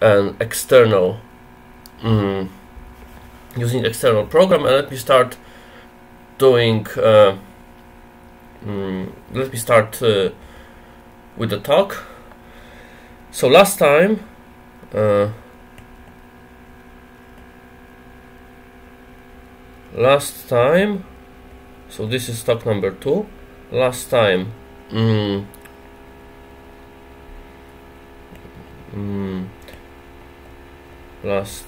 an external mm, using external program and let me start doing uh, mm, let me start uh, with the talk. So last time uh, last time so this is talk number two. Last time mm, mm, last.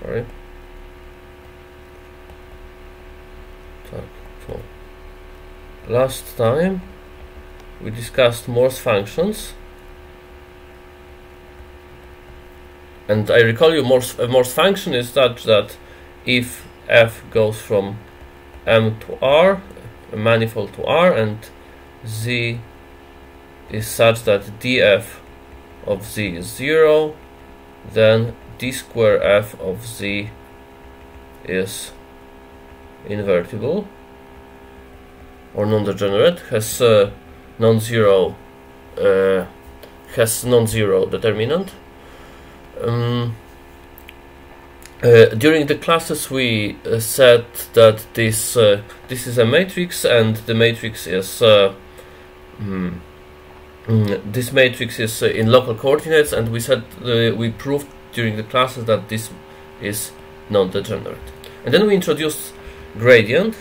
Sorry. Last time we discussed Morse functions. And I recall you Morse, a Morse function is such that if f goes from m to r a manifold to r and z is such that df of z is 0 then d square f of z is invertible. Or non-degenerate has uh, non-zero uh, has non-zero determinant. Um, uh, during the classes we uh, said that this uh, this is a matrix and the matrix is uh, mm, this matrix is uh, in local coordinates and we said uh, we proved during the classes that this is non-degenerate. And then we introduced gradient.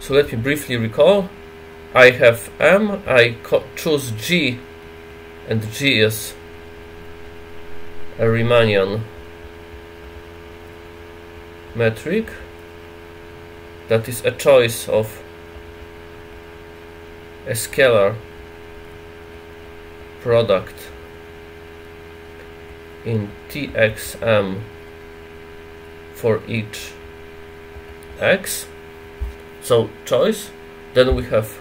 So let me briefly recall. I have M I choose G and G is a Riemannian metric. That is a choice of a scalar product in txm for each x. So choice. Then we have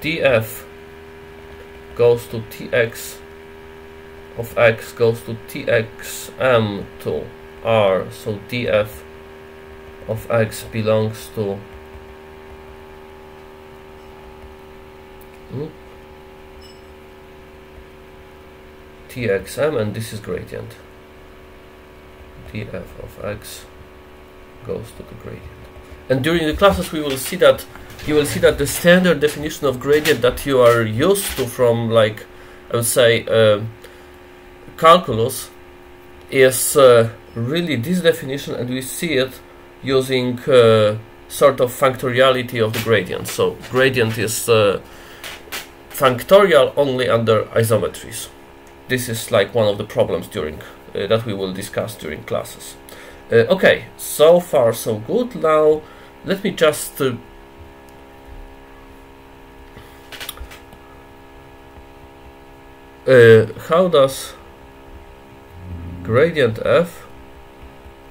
df goes to tx of x goes to txm to r. So df of x belongs to txm and this is gradient. Df of x goes to the gradient. And during the classes we will see that you will see that the standard definition of gradient that you are used to from like I would say uh, calculus is uh, really this definition and we see it using uh, sort of functoriality of the gradient. So gradient is uh, functorial only under isometries this is like one of the problems during uh, that we will discuss during classes. Uh, okay so far so good. Now let me just uh, uh, how does gradient f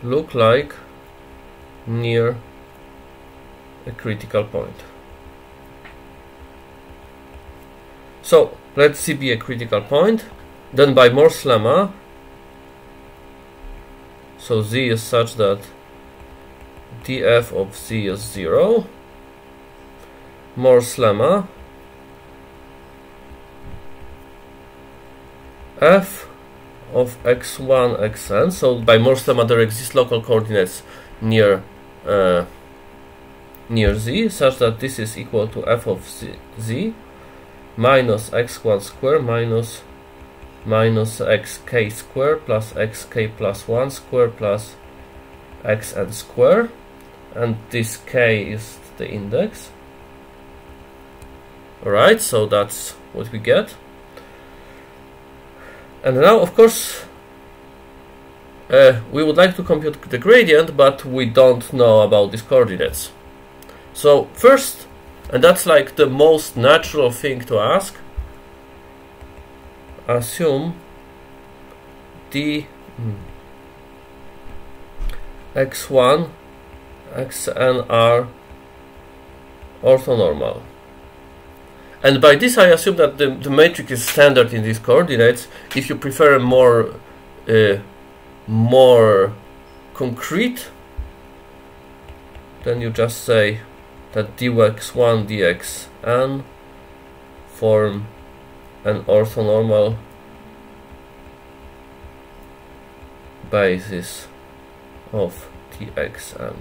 look like near a critical point? So let C be a critical point then by Morse lemma so Z is such that df of z is 0 Morse lemma f of x1 xn so by Morse lemma there exist local coordinates near uh, near z such that this is equal to f of z, z minus x1 square minus minus xk square plus xk plus 1 square plus xn square and this k is the index. Alright so that's what we get. And now of course uh, we would like to compute the gradient but we don't know about these coordinates. So first and that's like the most natural thing to ask assume d hmm, x1 xn are orthonormal. And by this I assume that the, the matrix is standard in these coordinates. If you prefer a more uh, more concrete, then you just say that dx1 dxn form an orthonormal basis of Txn.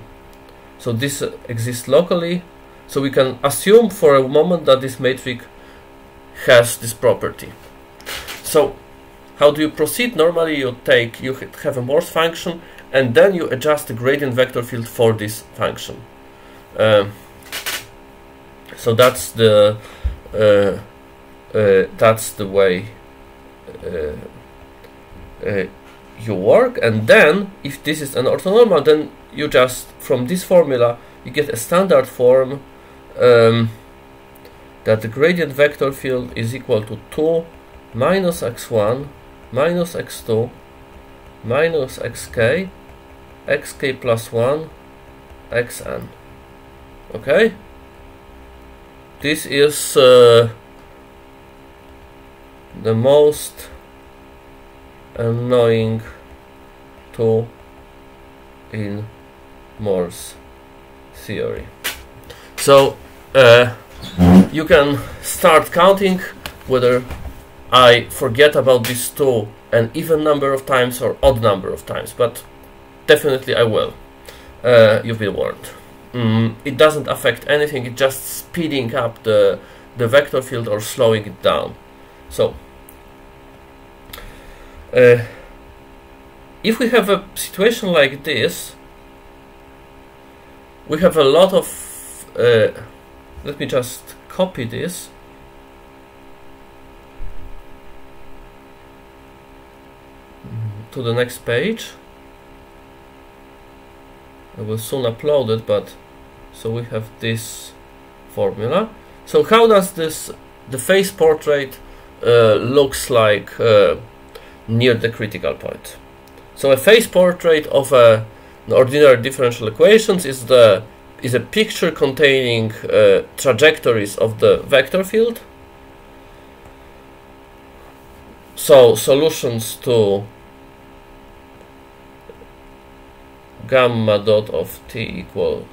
So this exists locally, so we can assume for a moment that this matrix has this property. So how do you proceed? Normally you take, you have a Morse function and then you adjust the gradient vector field for this function. Uh, so that's the uh, uh, that's the way uh, uh, you work. And then if this is an orthonormal then you just from this formula you get a standard form um, that the gradient vector field is equal to 2 minus x1 minus x2 minus xk xk plus 1 xn. Okay? This is uh, the most annoying tool in Morse theory so uh, you can start counting whether I forget about this tool an even number of times or odd number of times, but definitely I will. Uh, you've been warned. Mm, it doesn't affect anything, it's just speeding up the, the vector field or slowing it down. So, uh, if we have a situation like this, we have a lot of, uh, let me just copy this to the next page. I will soon upload it, but so we have this formula. So how does this the phase portrait looks like uh, near the critical point? So a phase portrait of a, an ordinary differential equations is the is a picture containing uh, trajectories of the vector field. So solutions to gamma dot of t equal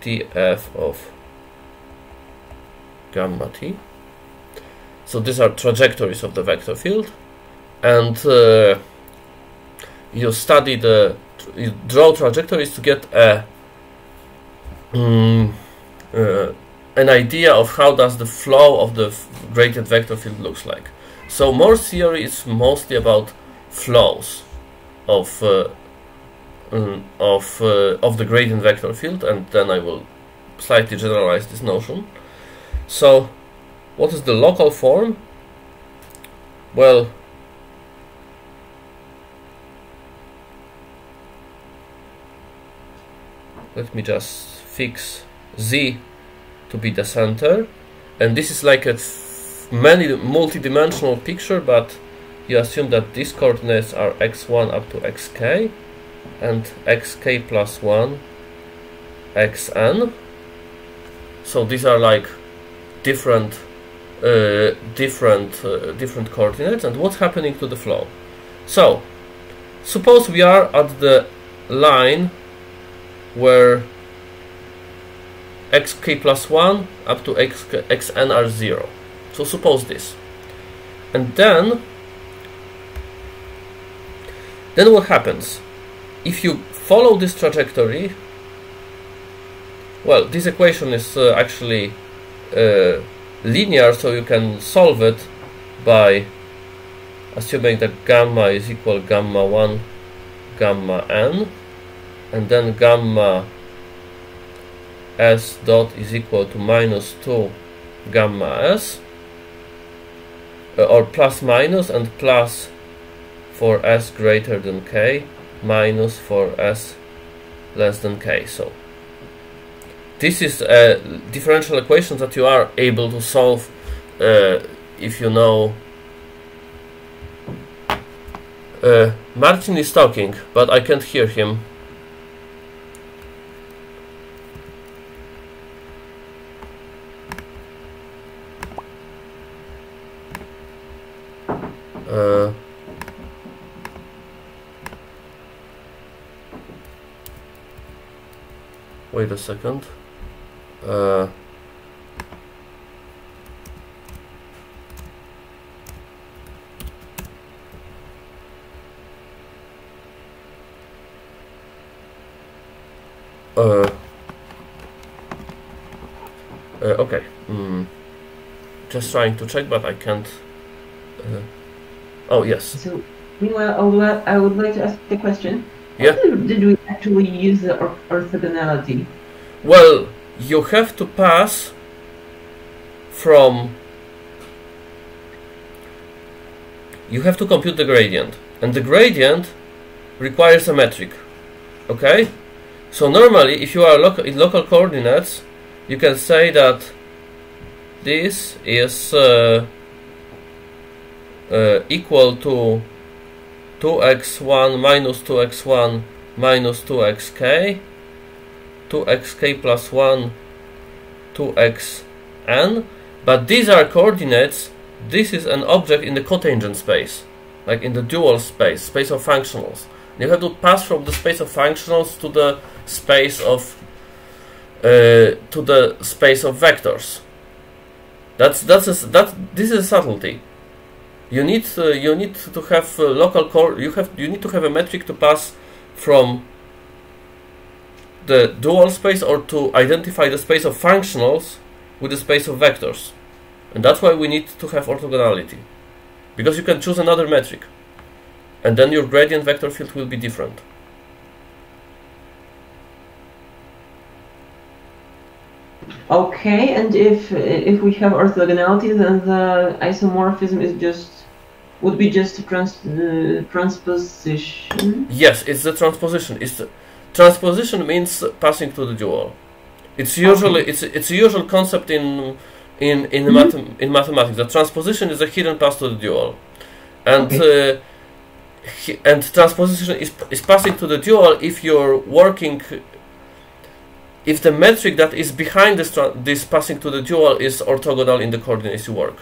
tf of gamma t. So these are trajectories of the vector field, and uh, you study the you draw trajectories to get a um, uh, an idea of how does the flow of the gradient vector field looks like. So Morse theory is mostly about flows of uh, um, of uh, of the gradient vector field, and then I will slightly generalize this notion. So, what is the local form? Well, let me just fix z to be the center, and this is like a many multi-dimensional picture, but you assume that these coordinates are x1 up to xk and xk plus 1 xn so these are like different uh, different uh, different coordinates and what's happening to the flow. So suppose we are at the line where xk plus 1 up to x, xn are 0 so suppose this. And then then what happens? If you follow this trajectory, well, this equation is uh, actually uh, linear, so you can solve it by assuming that gamma is equal gamma 1 gamma n and then gamma s dot is equal to minus 2 gamma s uh, or plus minus and plus for s greater than k minus for s less than k. So this is a differential equation that you are able to solve uh, if you know. Uh, Martin is talking, but I can't hear him. Uh, wait a second uh, uh, Uh, okay. Mm. Just trying to check, but I can't. Uh, oh yes. So meanwhile, I would like to ask the question. Yeah. How did we actually use the orthogonality? Well, you have to pass from. You have to compute the gradient, and the gradient requires a metric. Okay? So normally, if you are local in local coordinates, you can say that this is uh, uh, equal to 2x1 minus 2x1 minus 2xk 2xk plus 1 2xn but these are coordinates. This is an object in the cotangent space like in the dual space space of functionals. You have to pass from the space of functionals to the space of uh, to the space of vectors. That's that's a, that this is a subtlety. You need uh, you need to have uh, local core you have you need to have a metric to pass from the dual space or to identify the space of functionals with the space of vectors. And that's why we need to have orthogonality. Because you can choose another metric. And then your gradient vector field will be different. Okay, and if if we have orthogonality, then the isomorphism is just would be just a trans, uh, transposition. yes it's the transposition. It's the, transposition means passing to the dual. It's usually it's it's a usual concept in in in, Mhm. mathem- in mathematics. The transposition is a hidden pass to the dual. And uh, hi- and transposition is is passing to the dual if you're working if the metric that is behind this this passing to the dual is orthogonal in the coordinates you work.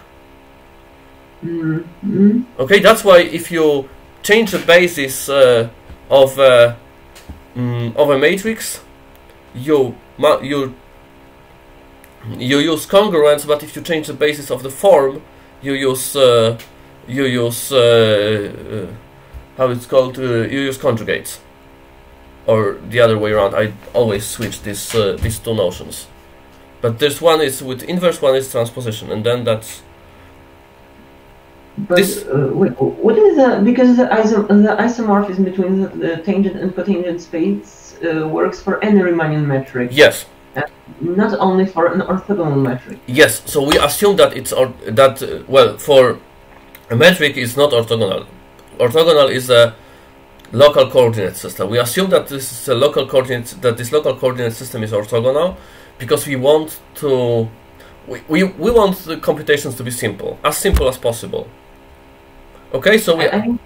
Mm, mm. Okay, that's why if you change the basis uh, of uh, mm, of a matrix, you you you use congruence, but if you change the basis of the form, you use uh, you use uh, uh, how it's called uh, you use conjugates, or the other way around. I always switch this uh, these two notions, but this one is with inverse, one is transposition, and then that's But This- uh, what is the because the, iso- the isomorphism between the, the tangent and cotangent space uh, works for any Riemannian metric, yes. not only for an orthogonal metric. Yes, so we assume that it's or that uh, well for a metric is not orthogonal. Orthogonal is a local coordinate system. We assume that this is a local coordinate that this local coordinate system is orthogonal because we want to we, we, we want the computations to be simple, as simple as possible. Okay, so we I, I mean,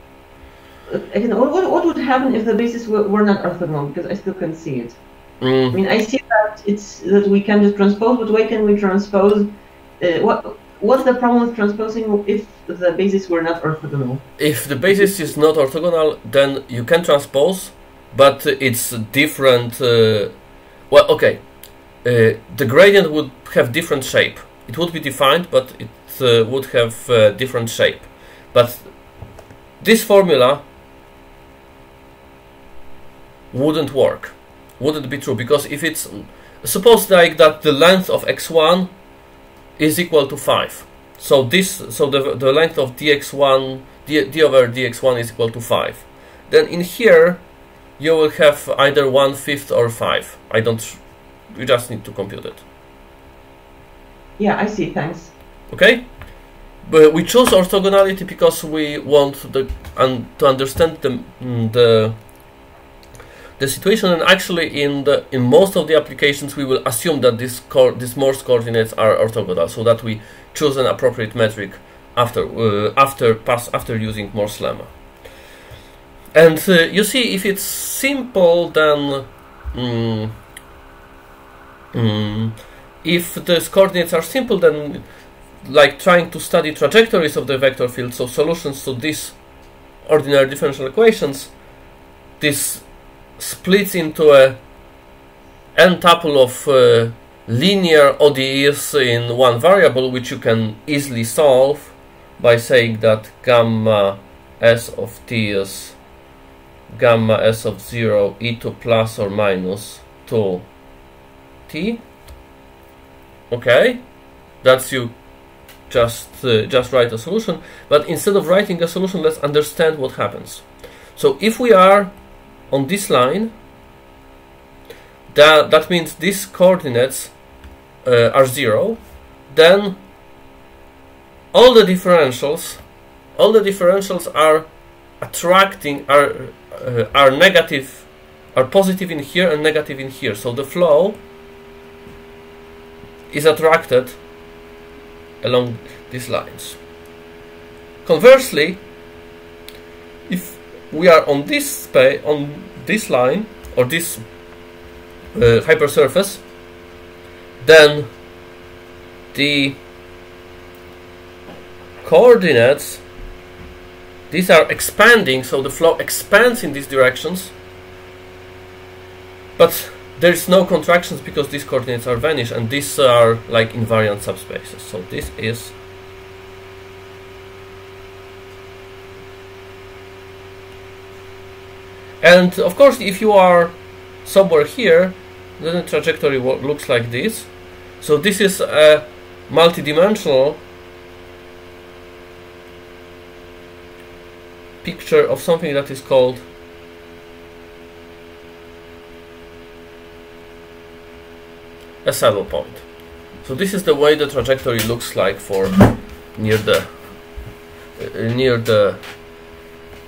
uh, again, what, what, would happen if the bases were, were not orthogonal? Because I still can't see it. I mm, mean, I see that it's that we can just transpose, but why can we transpose? Uh, what what's the problem with transposing if the bases were not orthogonal? if the basis is not orthogonal, then you can transpose, but it's different. Uh, well, okay, uh, the gradient would have different shape. It would be defined, but it uh, would have uh, different shape. But this formula wouldn't work, wouldn't be true because if it's suppose like that, the length of x1 is equal to five. So this, so the the length of dx1 d, d over dx1 is equal to five. Then in here, you will have either one fifth or five. I don't. You just need to compute it. Yeah, I see. Thanks. Okay. But we chose orthogonality because we want the and to understand the mm, the the situation and actually in the in most of the applications we will assume that this these Morse coordinates are orthogonal so that we choose an appropriate metric after uh, after pass after using Morse lemma. And uh, you see if it's simple then mm, mm, if the coordinates are simple then like trying to study trajectories of the vector field so solutions to these ordinary differential equations this splits into a n tuple of uh, linear ODEs in one variable which you can easily solve by saying that gamma s of t is gamma s of 0 e to plus or minus to t. Okay, that's you just uh, just write a solution. But instead of writing a solution, let's understand what happens. So if we are on this line, that that means these coordinates uh, are zero. Then all the differentials, all the differentials are attracting are uh, are negative, are positive in here and negative in here. So the flow is attracted along these lines. Conversely, if we are on this on this line or this uh, hypersurface, then the coordinates these are expanding so the flow expands in these directions but there is no contractions because these coordinates are vanished and these are like invariant subspaces. So this is and of course if you are somewhere here then the trajectory looks like this. So this is a multidimensional picture of something that is called a saddle point. So this is the way the trajectory looks like for near the uh, near the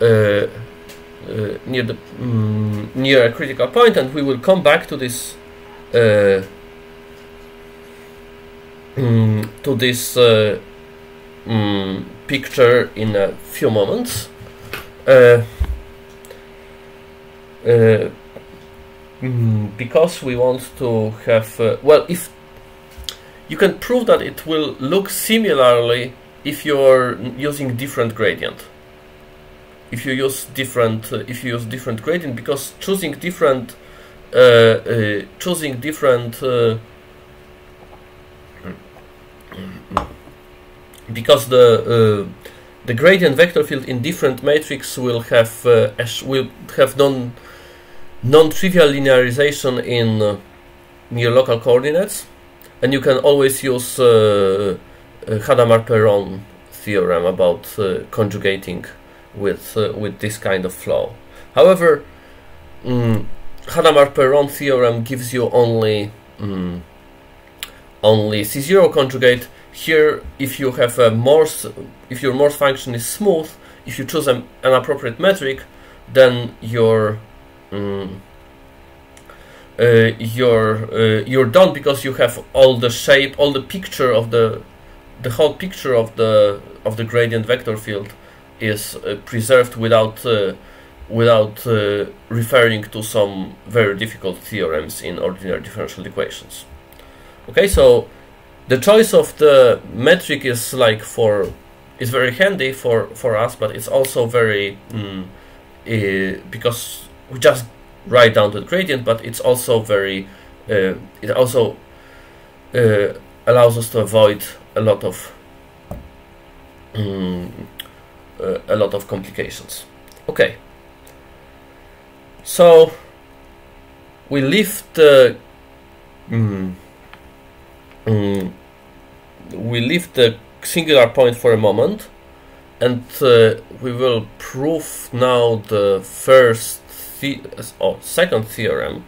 uh, uh, near the mm, near a critical point, and we will come back to this uh, mm, to this uh, mm, picture in a few moments. Uh, Mm, because we want to have uh, well if you can prove that it will look similarly if you're using different gradient. If you use different uh, if you use different gradient because choosing different uh, uh choosing different uh, because the uh, the gradient vector field in different matrix will have will have non non-trivial linearization in uh, near local coordinates and you can always use uh, uh, Hadamard-Perron theorem about uh, conjugating with uh, with this kind of flow. However, um, Hadamard-Perron theorem gives you only um, only C0 conjugate. Here, if you have a Morse, if your Morse function is smooth, if you choose an, an appropriate metric, then your Mm. uh, you're uh, you're done because you have all the shape, all the picture of the the whole picture of the of the gradient vector field is uh, preserved without uh, without uh, referring to some very difficult theorems in ordinary differential equations. Okay, so the choice of the metric is like for is very handy for for us, but it's also very mm, uh, because we just write down to the gradient, but it's also very, uh, it also uh, allows us to avoid a lot of um, uh, a lot of complications. Okay, so we leave the mm, mm, we leave the singular point for a moment and uh, we will prove now the first the oh, second theorem,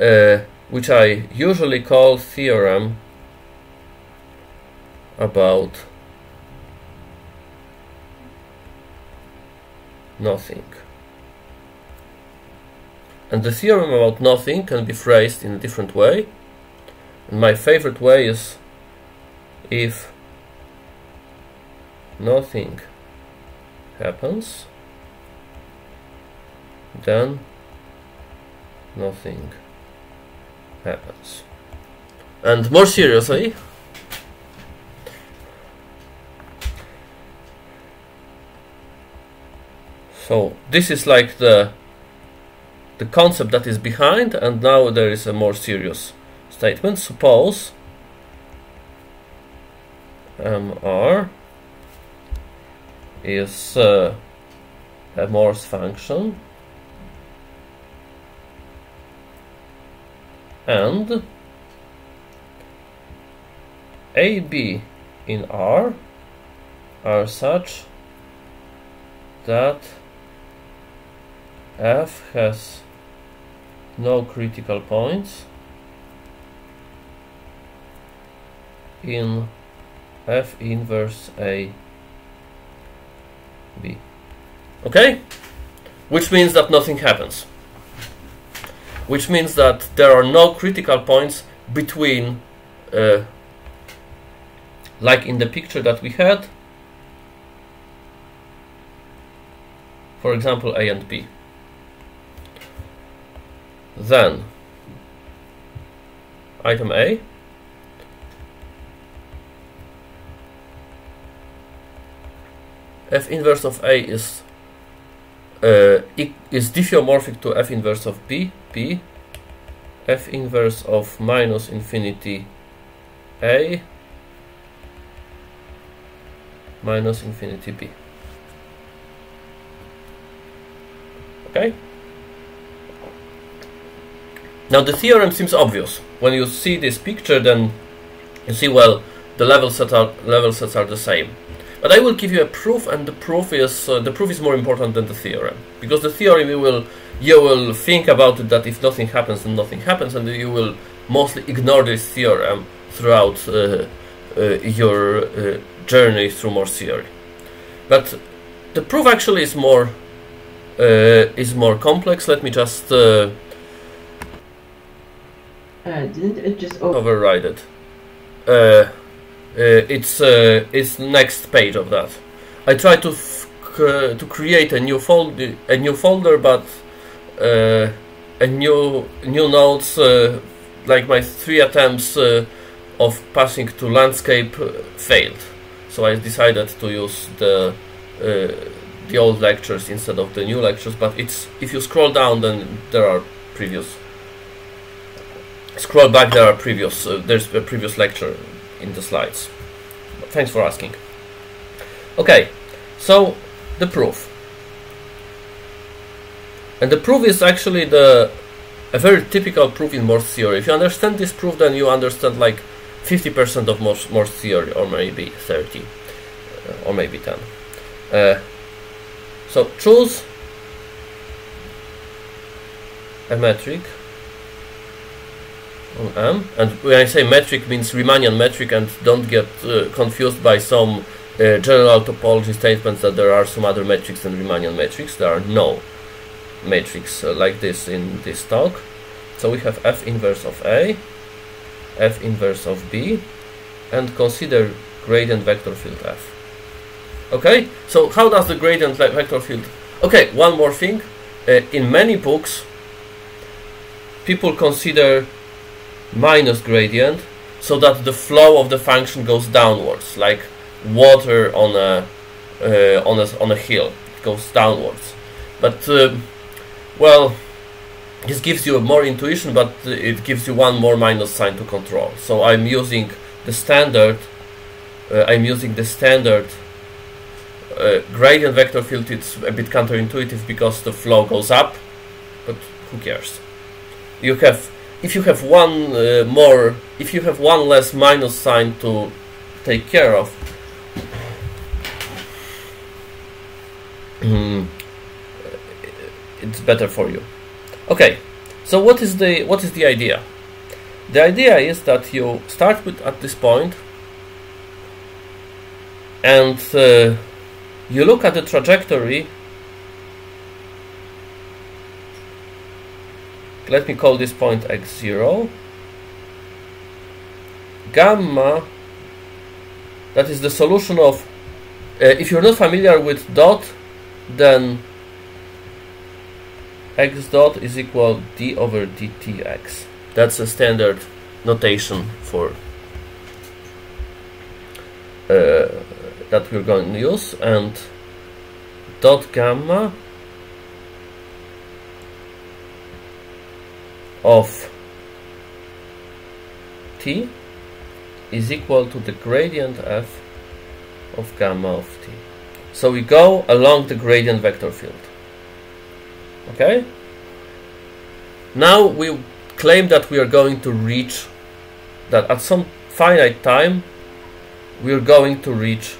uh, which I usually call theorem about nothing. And the theorem about nothing can be phrased in a different way. And my favorite way is if nothing happens then nothing happens. And more seriously, so this is like the the concept that is behind and now there is a more serious statement. Suppose MR is uh, a Morse function and AB in R are such that F has no critical points in F inverse A B. Okay? Which means that nothing happens. Which means that there are no critical points between, uh, like in the picture that we had, for example, A and B. Then, item A, f inverse of A is uh, is diffeomorphic to f inverse of B, P, f inverse of minus infinity A minus infinity B. Okay? Now the theorem seems obvious. When you see this picture then you see well the level sets are level sets are the same. But I will give you a proof, and the proof is uh, the proof is more important than the theorem because the theorem we will you will think about it that if nothing happens, then nothing happens, and you will mostly ignore this theorem throughout uh, uh, your uh, journey through Morse theory. But the proof actually is more uh, is more complex. Let me just uh, didn't it just override it. Uh, it's uh, it's next page of that. I try to to create a new folder, a new folder, but uh, Uh, a new new notes uh, like my three attempts uh, of passing to landscape failed. So I decided to use the the old lectures instead of the new lectures. But it's if you scroll down, then there are previous. Scroll back, there are previous. Uh, there's a previous lecture in the slides. Thanks for asking. Okay, so the proof. And the proof is actually the a very typical proof in Morse theory. If you understand this proof, then you understand like 50% of Morse, Morse theory, or maybe 30, uh, or maybe 10. Uh, so choose a metric on M. And when I say metric means Riemannian metric and don't get uh, confused by some uh, general topology statements that there are some other metrics than Riemannian metrics. There are no metrics uh, like this in this talk. So we have F inverse of A, F inverse of B, and consider gradient vector field F. Okay, so how does the gradient vector field... Okay, one more thing. Uh, in many books, people consider minus gradient so that the flow of the function goes downwards like water on a uh, on a on a hill it goes downwards but uh, well this gives you more intuition but it gives you one more minus sign to control. So I'm using the standard uh, I'm using the standard uh, gradient vector field. It's a bit counterintuitive because the flow goes up but who cares? You have if you have one uh, more, if you have one less minus sign to take care of, mm, it's better for you. Okay, so what is the what is the idea? The idea is that you start with at this point and uh, you look at the trajectory let me call this point x0 gamma that is the solution of uh, if you're not familiar with dot then x dot is equal d over dtx that's a standard notation for uh, that we're going to use and dot gamma of t is equal to the gradient f of gamma of t. So we go along the gradient vector field. Okay? Now we claim that we are going to reach that at some finite time we are going to reach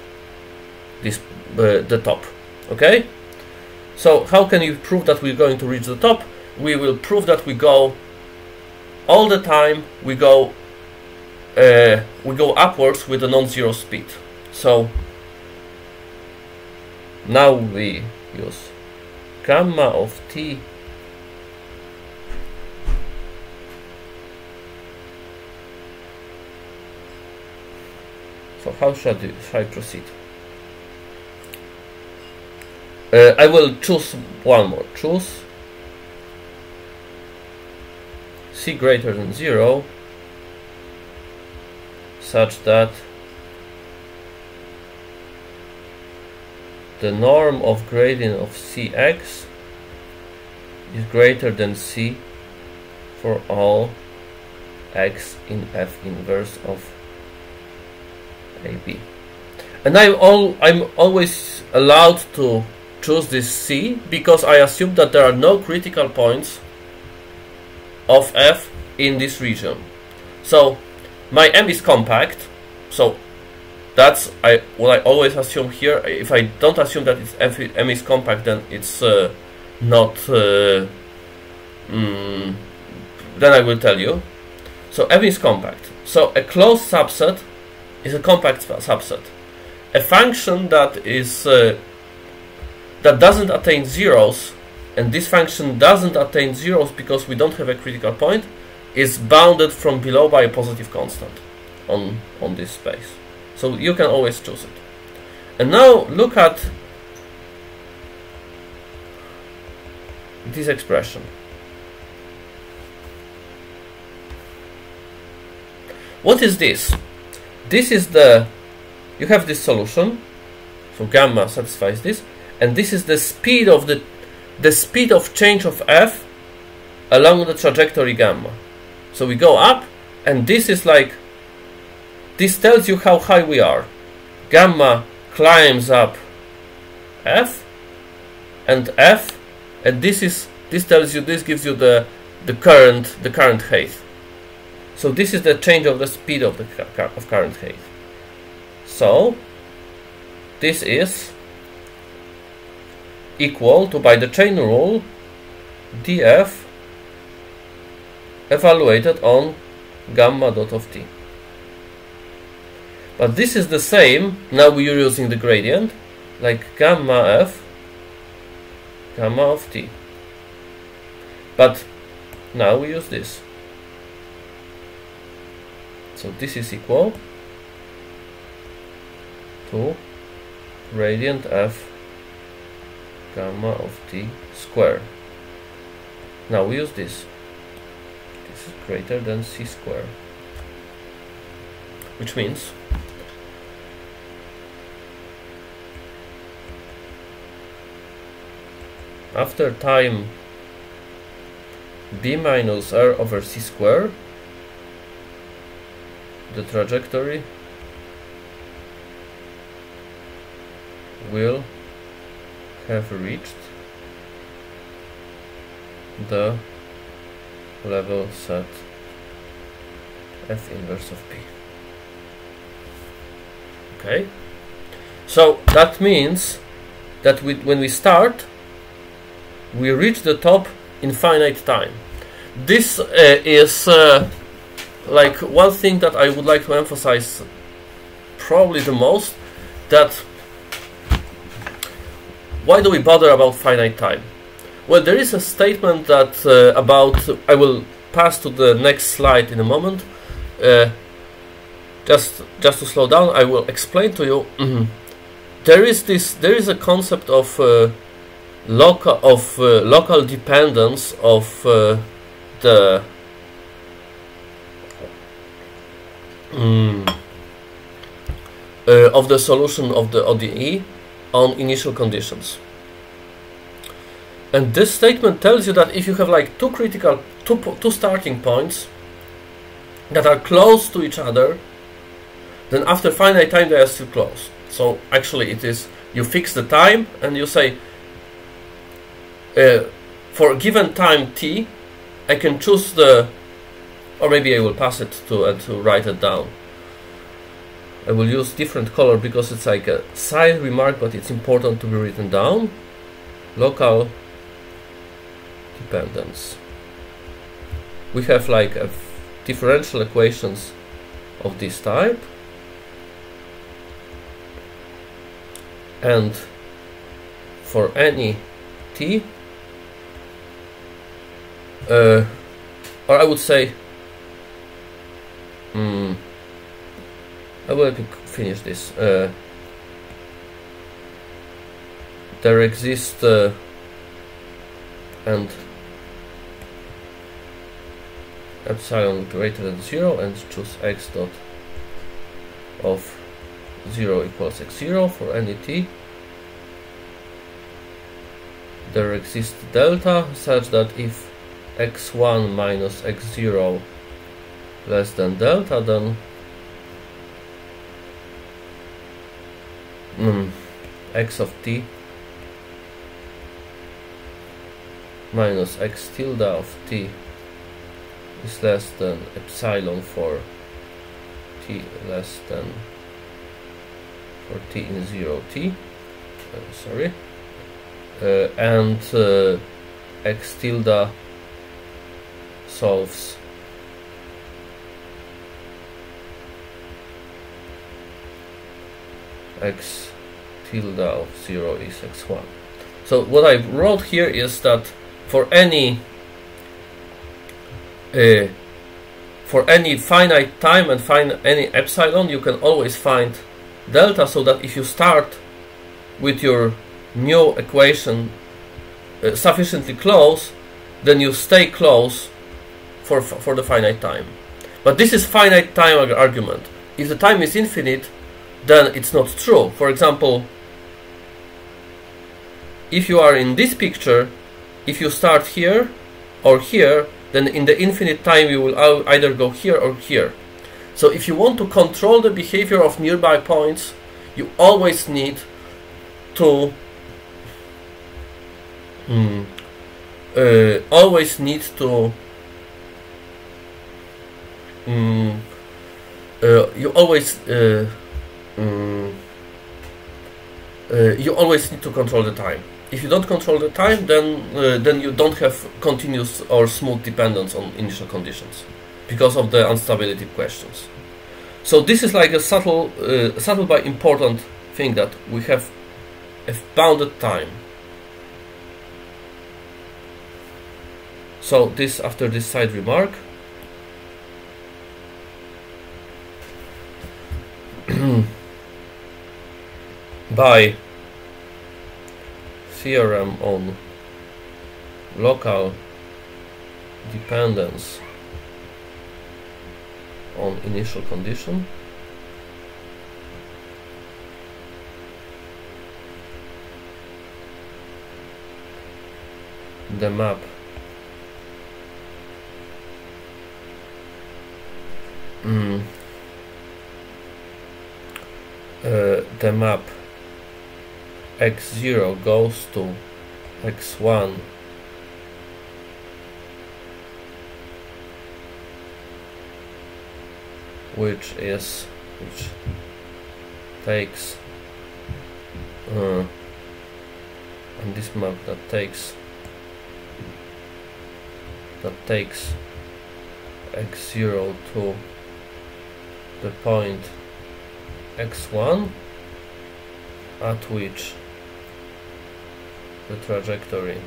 this uh, the top. Okay? So how can you prove that we're going to reach the top? We will prove that we go all the time we go uh, we go upwards with a non-zero speed. So now we use gamma of t. So how should I, should I proceed? Uh, I will choose one more. Choose c greater than 0 such that the norm of gradient of Cx is greater than C for all x in F inverse of AB. And I'm, all, I'm always allowed to choose this C because I assume that there are no critical points of F in this region. So my M is compact, so that's I what I always assume here. If I don't assume that it's M, is compact, then it's uh, not. Uh, mm, then I will tell you. So M is compact. So a closed subset is a compact subset. A function that is uh, that doesn't attain zeros, and this function doesn't attain zeros because we don't have a critical point, is bounded from below by a positive constant on on this space. So you can always choose it. And now look at this expression. What is this? This is the, you have this solution, so gamma satisfies this, and this is the speed of the, the speed of change of f along the trajectory gamma. So we go up, and this is like this tells you how high we are. Gamma climbs up F and F and this is this tells you this gives you the the current the current height. So this is the change of the speed of the of current height. So this is equal to by the chain rule df evaluated on gamma dot of t. But this is the same, now we're using the gradient, like gamma f, gamma of t. But now we use this. So this is equal to gradient f gamma of t squared. Now we use this. This is greater than c squared. Which means after time b minus r over c square the trajectory will have reached the level set f inverse of p. Okay? So that means that we, when we start we reach the top in finite time. This uh, is uh, like one thing that I would like to emphasize probably the most that why do we bother about finite time? Well, there is a statement that uh, about I will pass to the next slide in a moment. Uh, just just to slow down, I will explain to you. Mm -hmm. There is this. There is a concept of uh, local of uh, local dependence of uh, the mm, uh, of the solution of the ODE on initial conditions. And this statement tells you that if you have like two critical two, two starting points that are close to each other, then after finite time they are still close. So actually it is you fix the time and you say uh, for a given time t, I can choose the or maybe I will pass it to uh, to write it down. I will use different color because it's like a side remark, but it's important to be written down. Local dependence. We have like a differential equations of this type and for any t uh, or I would say hmm, I will finish this uh, there exists uh, and epsilon greater than 0 and choose x dot of 0 equals x0 for any t. There exists delta such that if x1 minus x0 less than delta then mm, x of t minus x tilde of t is less than epsilon for t less than for t in 0 t uh, sorry uh, and uh, x tilde solves. X tilde of 0 is x1 so what I wrote here is that for any uh, for any finite time and find any epsilon you can always find delta so that if you start with your new equation uh, sufficiently close then you stay close for, for the finite time. But this is finite time argument. If the time is infinite then it's not true. For example if you are in this picture if you start here or here then in the infinite time you will either go here or here. So if you want to control the behavior of nearby points, you always need to hmm, uh, always need to um, uh, you always uh, um, you always need to control the time if you don't control the time, then uh, then you don't have continuous or smooth dependence on initial conditions because of the instability questions. So this is like a subtle, uh, subtle but important thing that we have a bounded time. So this after this side remark. by theorem on local dependence on initial condition the map mm. The map x0 goes to x1 which is which takes uh, this map that takes that takes x0 to the point x1 at which the trajectory.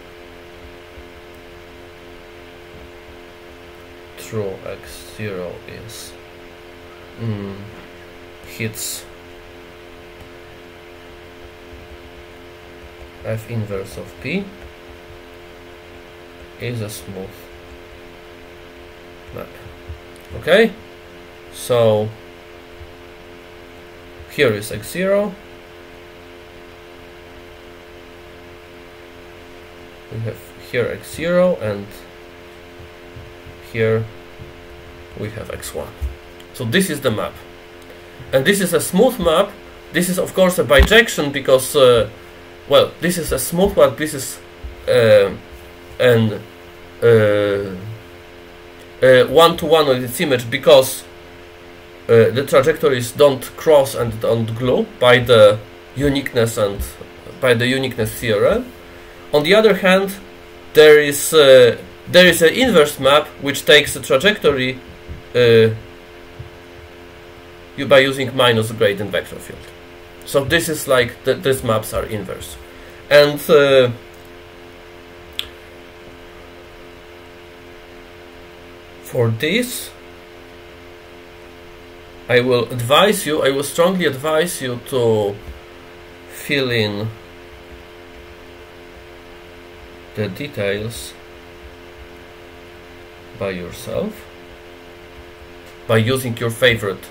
Through x0 is mm, hits. F inverse of p is a smooth map. Okay? So here is x0 here x0 and here we have x1 so this is the map. And this is a smooth map. This is of course a bijection because uh, well this is a smooth map. This is uh, an uh, uh, one-to-one with its image because uh, the trajectories don't cross and don't glue by the uniqueness and by the uniqueness theorem. On the other hand, there is uh, there is an inverse map which takes the trajectory uh, you by using minus gradient vector field. So this is like the, these maps are inverse, and uh, for this I will advise you, I will strongly advise you to fill in the details by yourself by using your favorite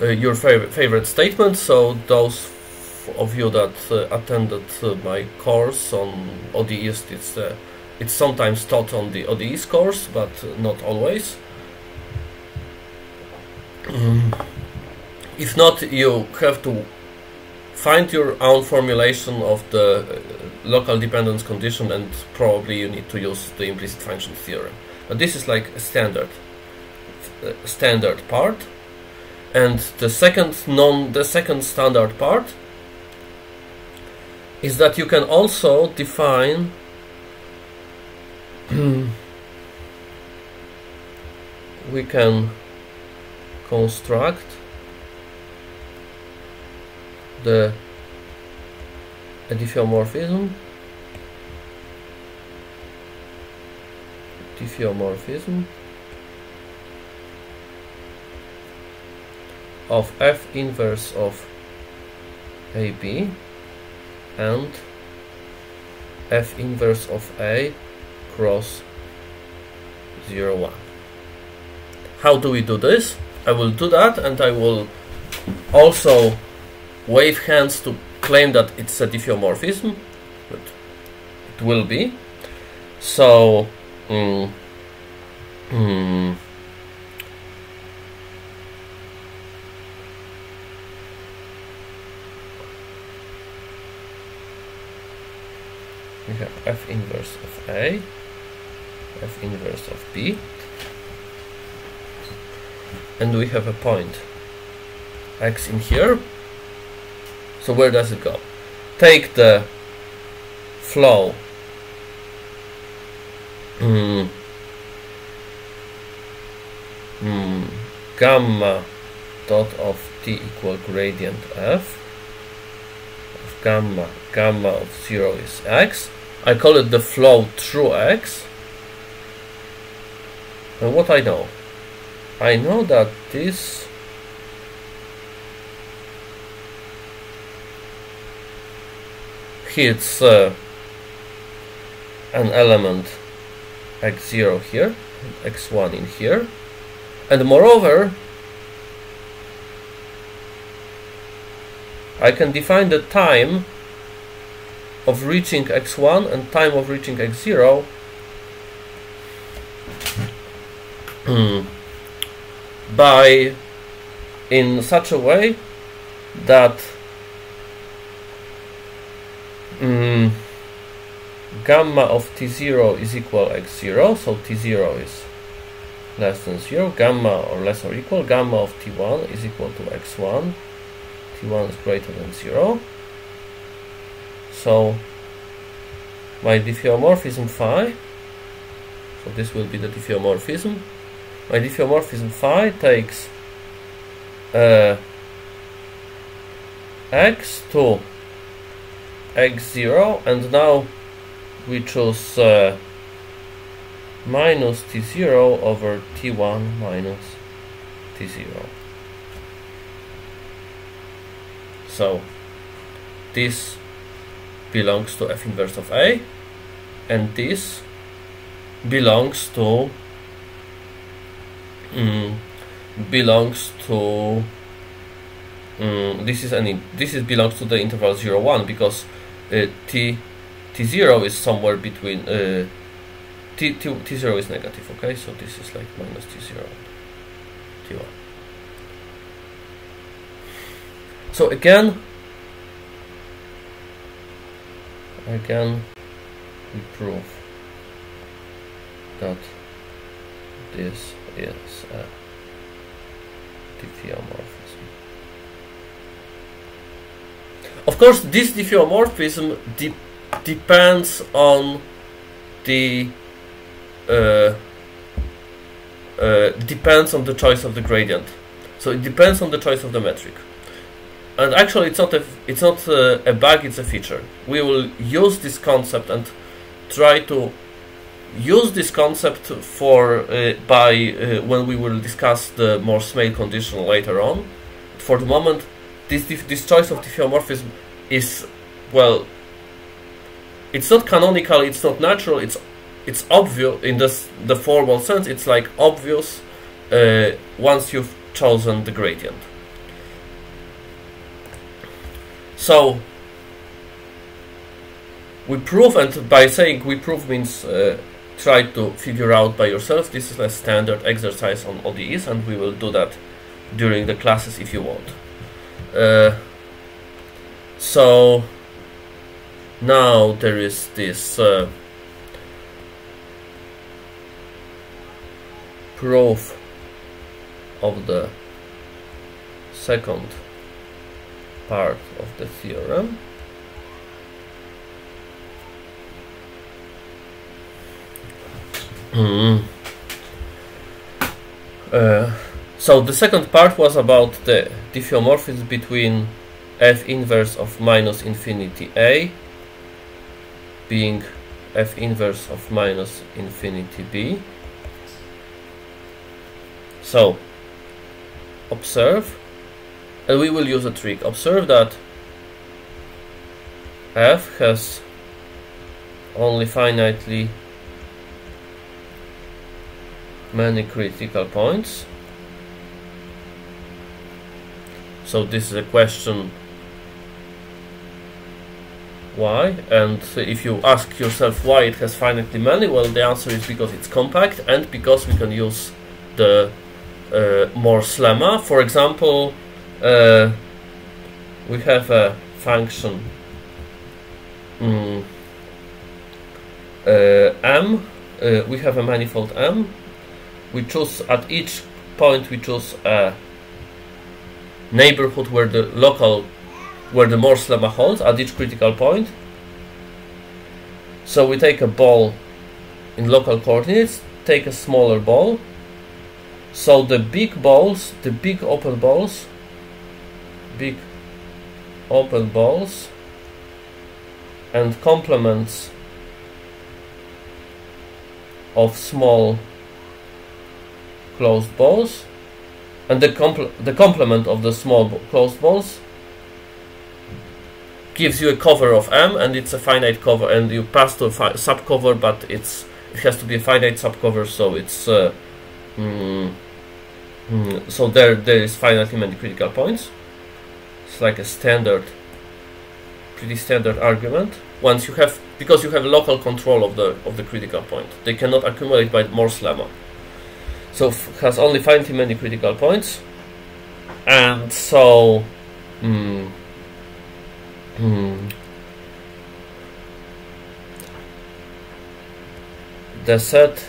uh, your favorite favorite statement so those of you that uh, attended uh, my course on ODEs it's uh, it's sometimes taught on the ODEs course but not always. If not you have to find your own formulation of the uh, local dependence condition and probably you need to use the implicit function theorem. But this is like a standard uh, standard part. And the second non the second standard part is that you can also define we can construct the diffeomorphism diffeomorphism of f inverse of AB and f inverse of A cross 0 1 how do we do this? I will do that and I will also wave hands to claim that it's a diffeomorphism but it will be. So mm, mm, we have f inverse of a f inverse of b. And we have a point. X in here so where does it go? Take the flow. Mm, mm, gamma dot of t equal gradient f. Of gamma. Gamma of 0 is x. I call it the flow through x. And what I know? I know that this hits uh, an element x0 here, x1 in here, and moreover, I can define the time of reaching x1 and time of reaching x0 by in such a way that mm, gamma of t0 is equal x0 so t0 is less than 0 gamma or less or equal gamma of t1 is equal to x1 t1 is greater than 0 so my diffeomorphism phi so this will be the diffeomorphism. My diffeomorphism phi takes uh, x to x0 and now we choose uh, minus t0 over t1 minus t0 so this belongs to f inverse of a and this belongs to mm, belongs to mm, this is any this is belongs to the interval 0 1 because uh, t t0 is somewhere between uh, t, t t0 is negative okay so this is like minus t0 t1 so again again we prove that this is a diffeomorphism. Of course, this diffeomorphism de depends on the uh, uh, depends on the choice of the gradient. So it depends on the choice of the metric. And actually, it's not a it's not a, bug; it's a feature. We will use this concept and try to use this concept for uh, by uh, when we will discuss the Morse-Smale condition later on. For the moment, this this choice of diffeomorphism is well. It's not canonical. It's not natural. It's it's obvious in this the formal sense. It's like obvious uh, once you've chosen the gradient. So we prove, and by saying we prove means uh, try to figure out by yourself. This is a standard exercise on ODEs, and we will do that during the classes if you want. Uh, so now there is this uh, proof of the second part of the theorem. Mm. Uh, so the second part was about the diffeomorphism between f inverse of minus infinity a being f inverse of minus infinity b. So observe and we will use a trick. Observe that f has only finitely many critical points. So this is a question. Why? And if you ask yourself why it has finitely many well the answer is because it's compact and because we can use the uh, Morse lemma for example uh, we have a function mm, uh, m uh, we have a manifold m. We choose at each point we choose a neighborhood where the local where the Morse lemma holds at each critical point. So we take a ball in local coordinates take a smaller ball. So the big balls the big open balls big open balls and complements of small closed balls and the, compl the complement of the small closed balls gives you a cover of M and it's a finite cover and you pass to a subcover but it's it has to be a finite subcover so it's uh, mm, mm, so there there is finitely many critical points. It's like a standard pretty standard argument. Once you have because you have local control of the of the critical point they cannot accumulate by Morse lemma so has only finitely many critical points. And so hmm, hmm, the set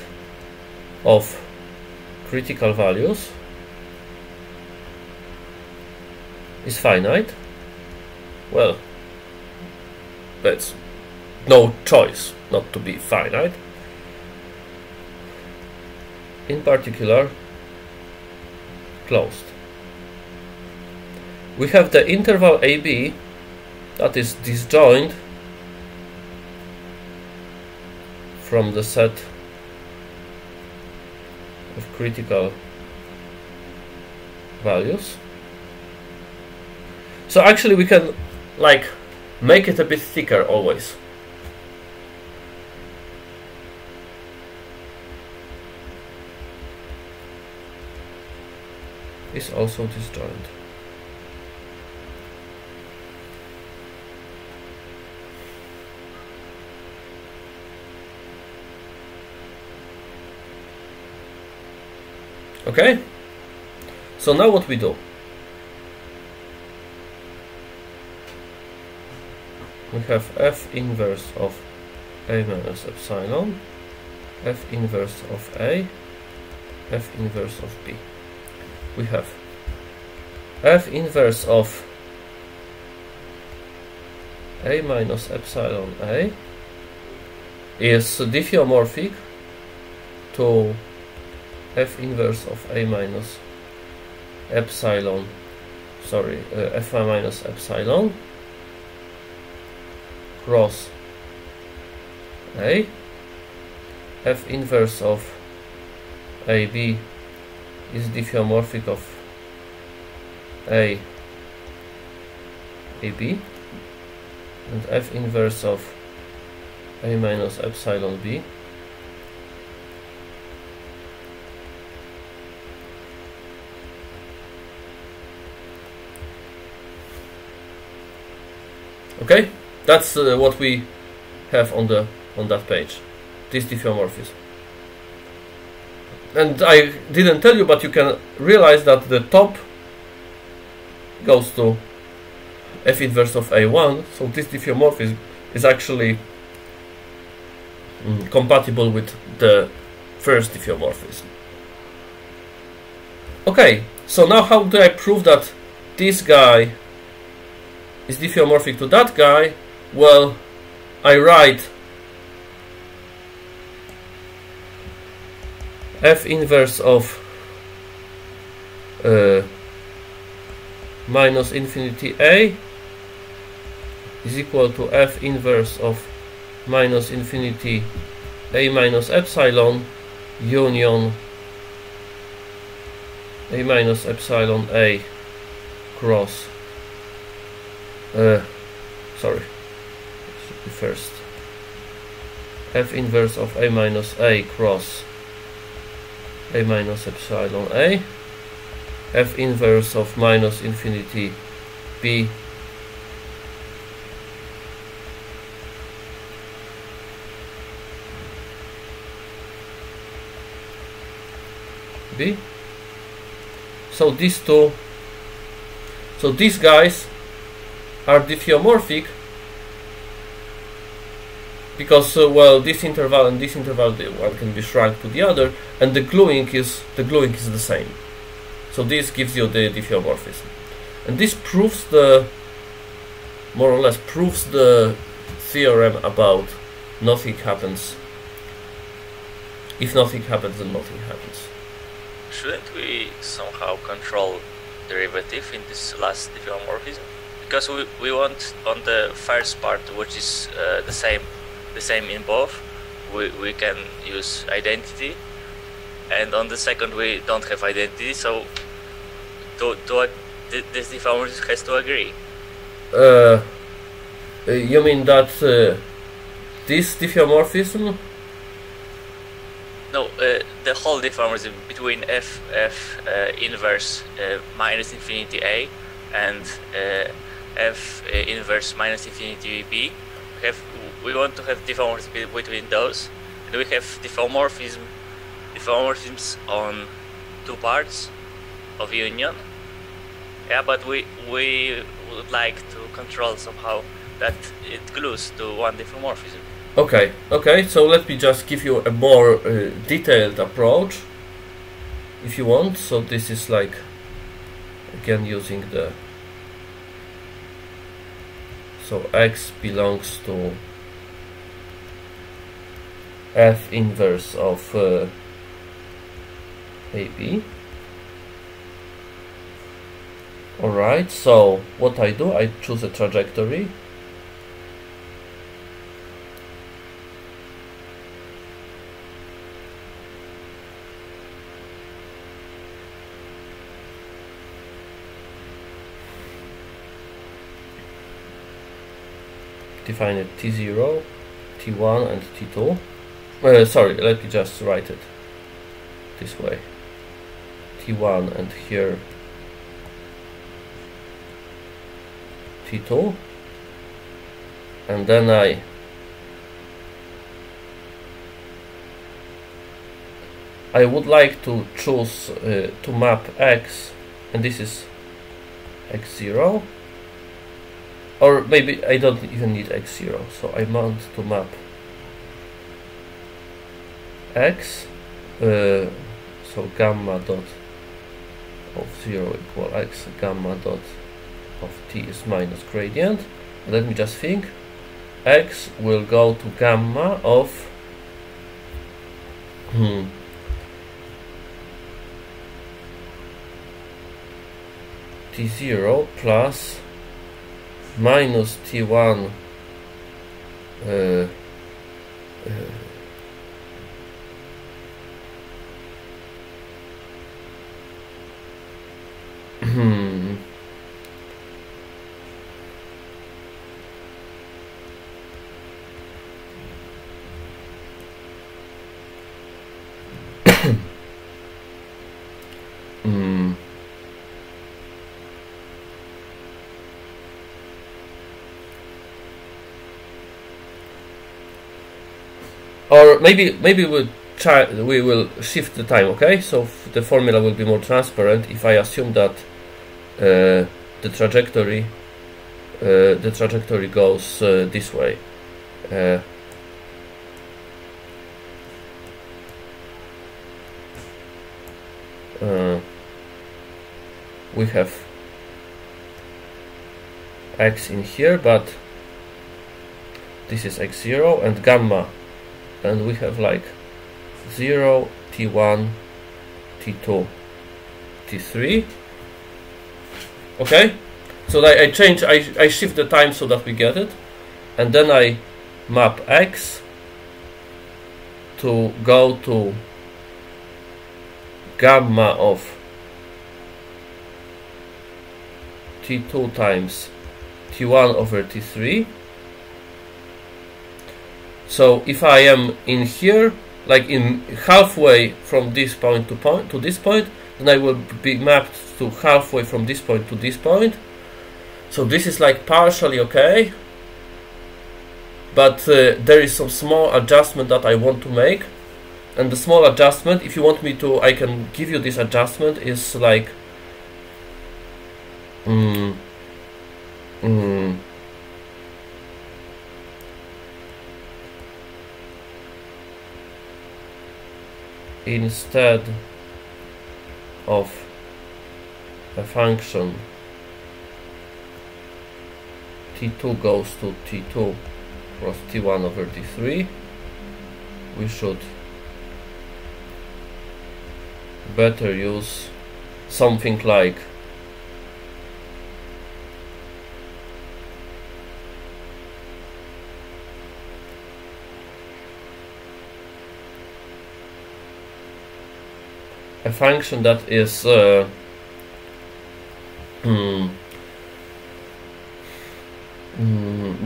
of critical values is finite. Well that's no choice not to be finite in particular closed. We have the interval AB that is disjoint from the set of critical values. So actually we can like make it a bit thicker always. Is also disjoint. Okay, so now what we do? We have f inverse of a minus epsilon, f inverse of a f inverse of b. We have. F inverse of a minus epsilon a is diffeomorphic to f inverse of a minus epsilon sorry uh, f minus epsilon cross a. F inverse of ab is diffeomorphic of a ab and f inverse of a minus epsilon b. Okay that's uh, what we have on the on that page. This diffeomorphism and I didn't tell you but you can realize that the top goes to f inverse of a1 so this diffeomorphism is actually mm, compatible with the first diffeomorphism. Okay so now how do I prove that this guy is diffeomorphic to that guy? Well I write f inverse of uh, minus infinity a is equal to f inverse of minus infinity a minus epsilon union a minus epsilon a cross uh, sorry first. F inverse of a minus a cross a minus epsilon a. F inverse of minus infinity b. B. So these two so these guys are diffeomorphic because uh, well this interval and this interval one can be shrunk to the other and the gluing is the gluing is the same. So this gives you the diffeomorphism. And this proves the more or less proves the theorem about nothing happens if nothing happens then nothing happens. Shouldn't we somehow control derivative in this last diffeomorphism? Because we, we want on the first part which is uh, the same the same in both. We, we can use identity. And on the second we don't have identity. So to, to this diffeomorphism has to agree? Uh, uh, you mean that uh, this diffeomorphism? No uh, the whole diffeomorphism between f f uh, inverse uh, minus infinity a and f inverse minus infinity b have we want to have diffeomorphism between those. And we have diffeomorphism diffeomorphisms on two parts of union. Yeah but we we would like to control somehow that it glues to one diffeomorphism. Okay okay so let me just give you a more uh, detailed approach if you want. So this is like again using the so x belongs to f inverse of uh, AB alright so what I do I choose a trajectory. Define it t0 t1 and t2 uh, sorry let me just write it this way. T1 and here. T2 and then I I would like to choose uh, to map x and this is x0 or maybe I don't even need x0 so I want to map x uh, so gamma dot of 0 equal x gamma dot of t is minus gradient. Let me just think. X will go to gamma of hmm, t0 plus minus t1 uh, uh, hmm. Hmm. or maybe maybe we'll try we will shift the time okay so the formula will be more transparent if I assume that uh, the trajectory uh, the trajectory goes uh, this way. Uh, we have x in here but this is x0 and gamma and we have like 0 t1 t2 t3 okay? So I, I change I, I shift the time so that we get it. And then I map x to go to gamma of t2 times t1 over t3 so if I am in here like in halfway from this point to point to this point then I will be mapped to halfway from this point to this point. So this is like partially okay but uh, there is some small adjustment that I want to make. And the small adjustment if you want me to I can give you this adjustment is like mm, mm, instead of a function. T2 goes to t2 plus t1 over t3 we should better use something like a function that is uh, mm,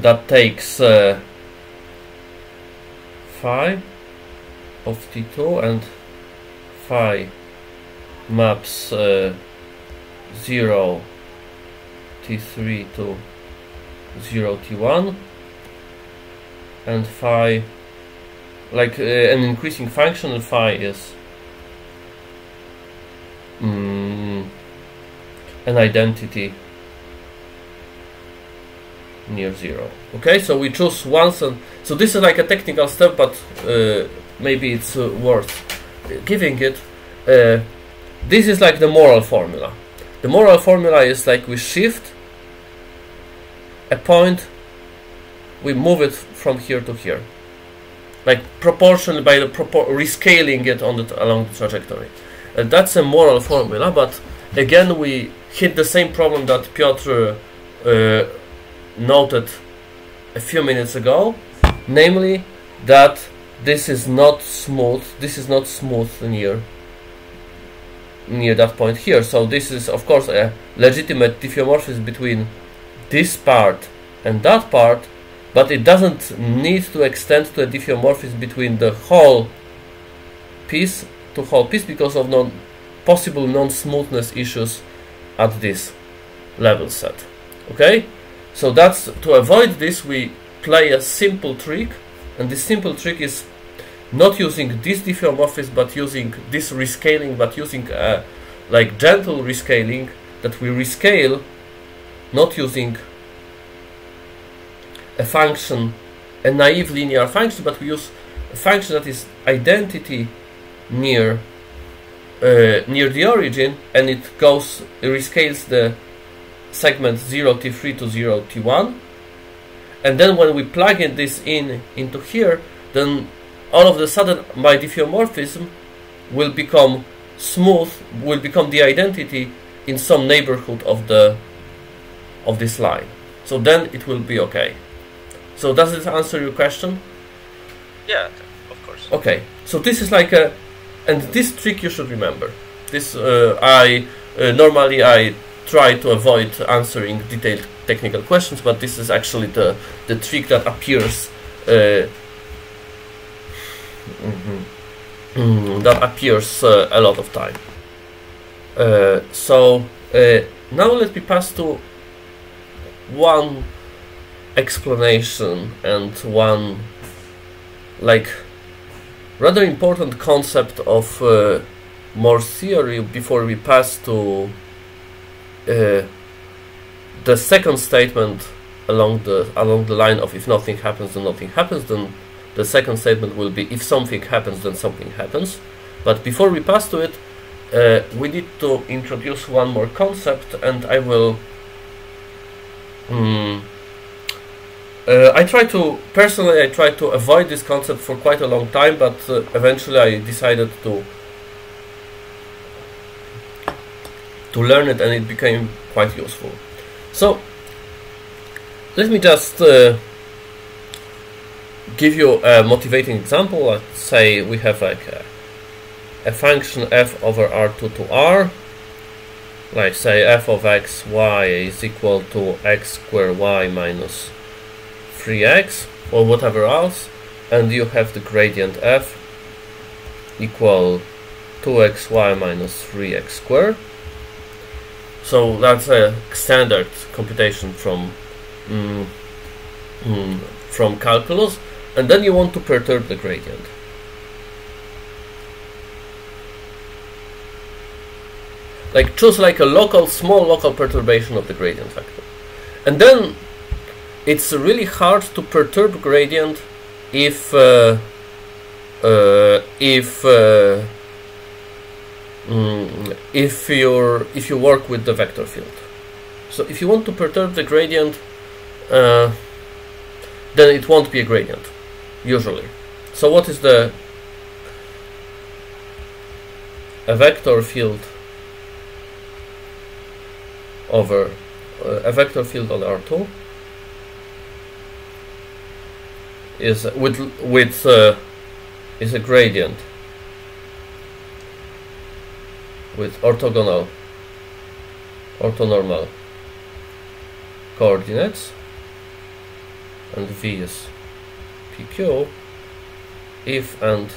that takes uh, phi of t2 and phi maps uh, 0 t3 to 0 t1 and phi like uh, an increasing function phi is an identity near zero. Okay so we choose once and so this is like a technical step but uh, maybe it's uh, worth giving it. Uh, this is like the moral formula. The moral formula is like we shift a point we move it from here to here. Like proportionally by the propor rescaling it on the along the trajectory. Uh, that's a moral formula, but again we hit the same problem that Piotr uh, noted a few minutes ago, namely that this is not smooth, this is not smooth near near that point here. So this is of course a legitimate diffeomorphism between this part and that part, but it doesn't need to extend to a diffeomorphism between the whole piece to whole piece because of non possible non-smoothness issues at this level set. Okay, so that's to avoid this we play a simple trick, and this simple trick is not using this diffeomorphism but using this rescaling, but using a like gentle rescaling that we rescale, not using a function, a naive linear function, but we use a function that is identity near uh, near the origin and it goes it rescales the segment 0t3 to 0t1 and then when we plug in this in into here then all of a sudden my diffeomorphism will become smooth will become the identity in some neighborhood of the of this line. So then it will be okay. So does this answer your question? Yeah, of course. Okay, so this is like a, and this trick you should remember. This uh, I uh, normally I try to avoid answering detailed technical questions, but this is actually the the trick that appears. Uh, mhm, mm, that appears a lot of time. So now let me pass to one explanation and one like rather important concept of uh, Morse theory before we pass to uh, the second statement along the along the line of if nothing happens then nothing happens then the second statement will be if something happens then something happens. But before we pass to it uh, we need to introduce one more concept and I will mm, uh, I try to personally I tried to avoid this concept for quite a long time, but uh, eventually I decided to to learn it, and it became quite useful. So let me just uh, give you a motivating example. Let's say we have like a, a function f over r2 to r. Like say f of x y is equal to x square y minus 3x or whatever else and you have the gradient f equal 2xy minus 3x squared. So that's a standard computation from mm, mm, from calculus and then you want to perturb the gradient. Like choose like a local small local perturbation of the gradient vector. And then it's really hard to perturb gradient if uh, uh, if uh, mm, if you if you work with the vector field. So if you want to perturb the gradient, uh, then it won't be a gradient usually. So what is the a vector field over uh, a vector field on R2 is with with uh, is a gradient. With orthogonal orthonormal coordinates and v is pq if and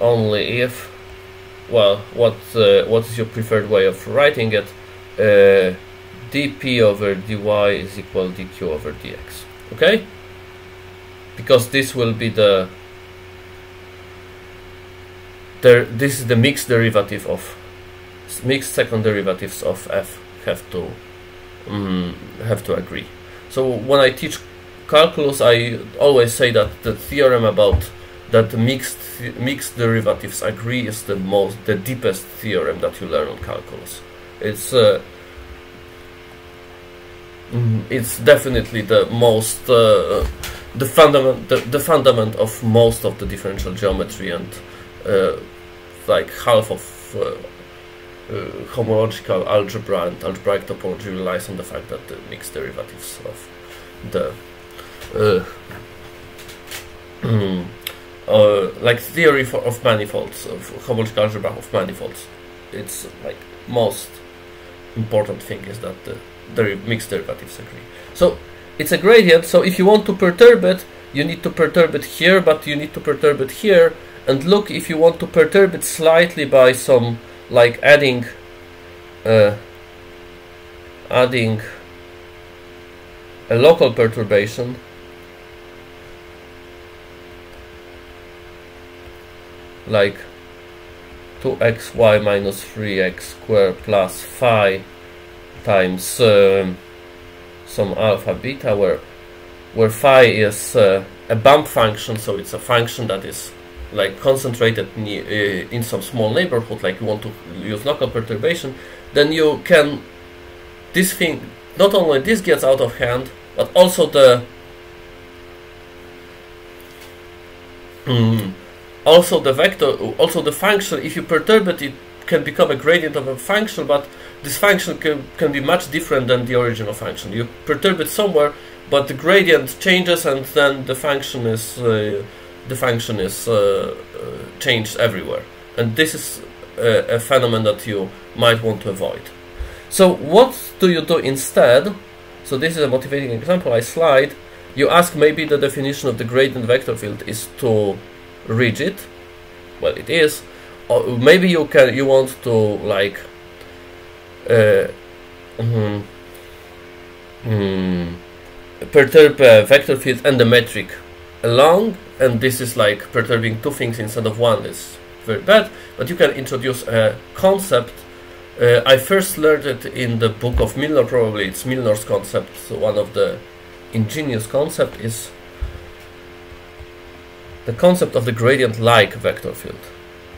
only if well what uh, what is your preferred way of writing it? Uh, dp over dy is equal dq over dx okay? Because this will be the this is the mixed derivative of mixed second derivatives of f have to um, have to agree. So when I teach calculus I always say that the theorem about that mixed mixed derivatives agree is the most the deepest theorem that you learn on calculus. It's uh, it's definitely the most uh, the fundament the, the fundament of most of the differential geometry and uh, like half of uh, uh homological algebra and algebraic topology relies on the fact that the mixed derivatives of the uh, mm, uh, like theory for, of manifolds of homological algebra of manifolds. It's like most important thing is that the the mixed derivatives agree. So it's a gradient, so if you want to perturb it, you need to perturb it here, but you need to perturb it here. And look, if you want to perturb it slightly by some, like adding, uh, adding a local perturbation, like 2xy minus 3x squared plus phi times um, some alpha beta where where phi is uh, a bump function so it's a function that is like concentrated uh, in some small neighborhood, like you want to use local perturbation, then you can this thing not only this gets out of hand, but also the mm, also the vector, also the function. If you perturb it, it can become a gradient of a function, but this function can, can be much different than the original function. You perturb it somewhere, but the gradient changes, and then the function is uh, the function is uh, uh, changed everywhere. And this is a, a phenomenon that you might want to avoid. So what do you do instead? So this is a motivating example. I slide. You ask maybe the definition of the gradient vector field is too rigid. Well, it is. Or maybe you can you want to like uh, mm, mm, perturb a vector field and the metric along, and this is like perturbing two things instead of one is very bad. But you can introduce a concept. Uh, I first learned it in the book of Milnor. Probably it's Milnor's concept. So one of the ingenious concept is the concept of the gradient-like vector field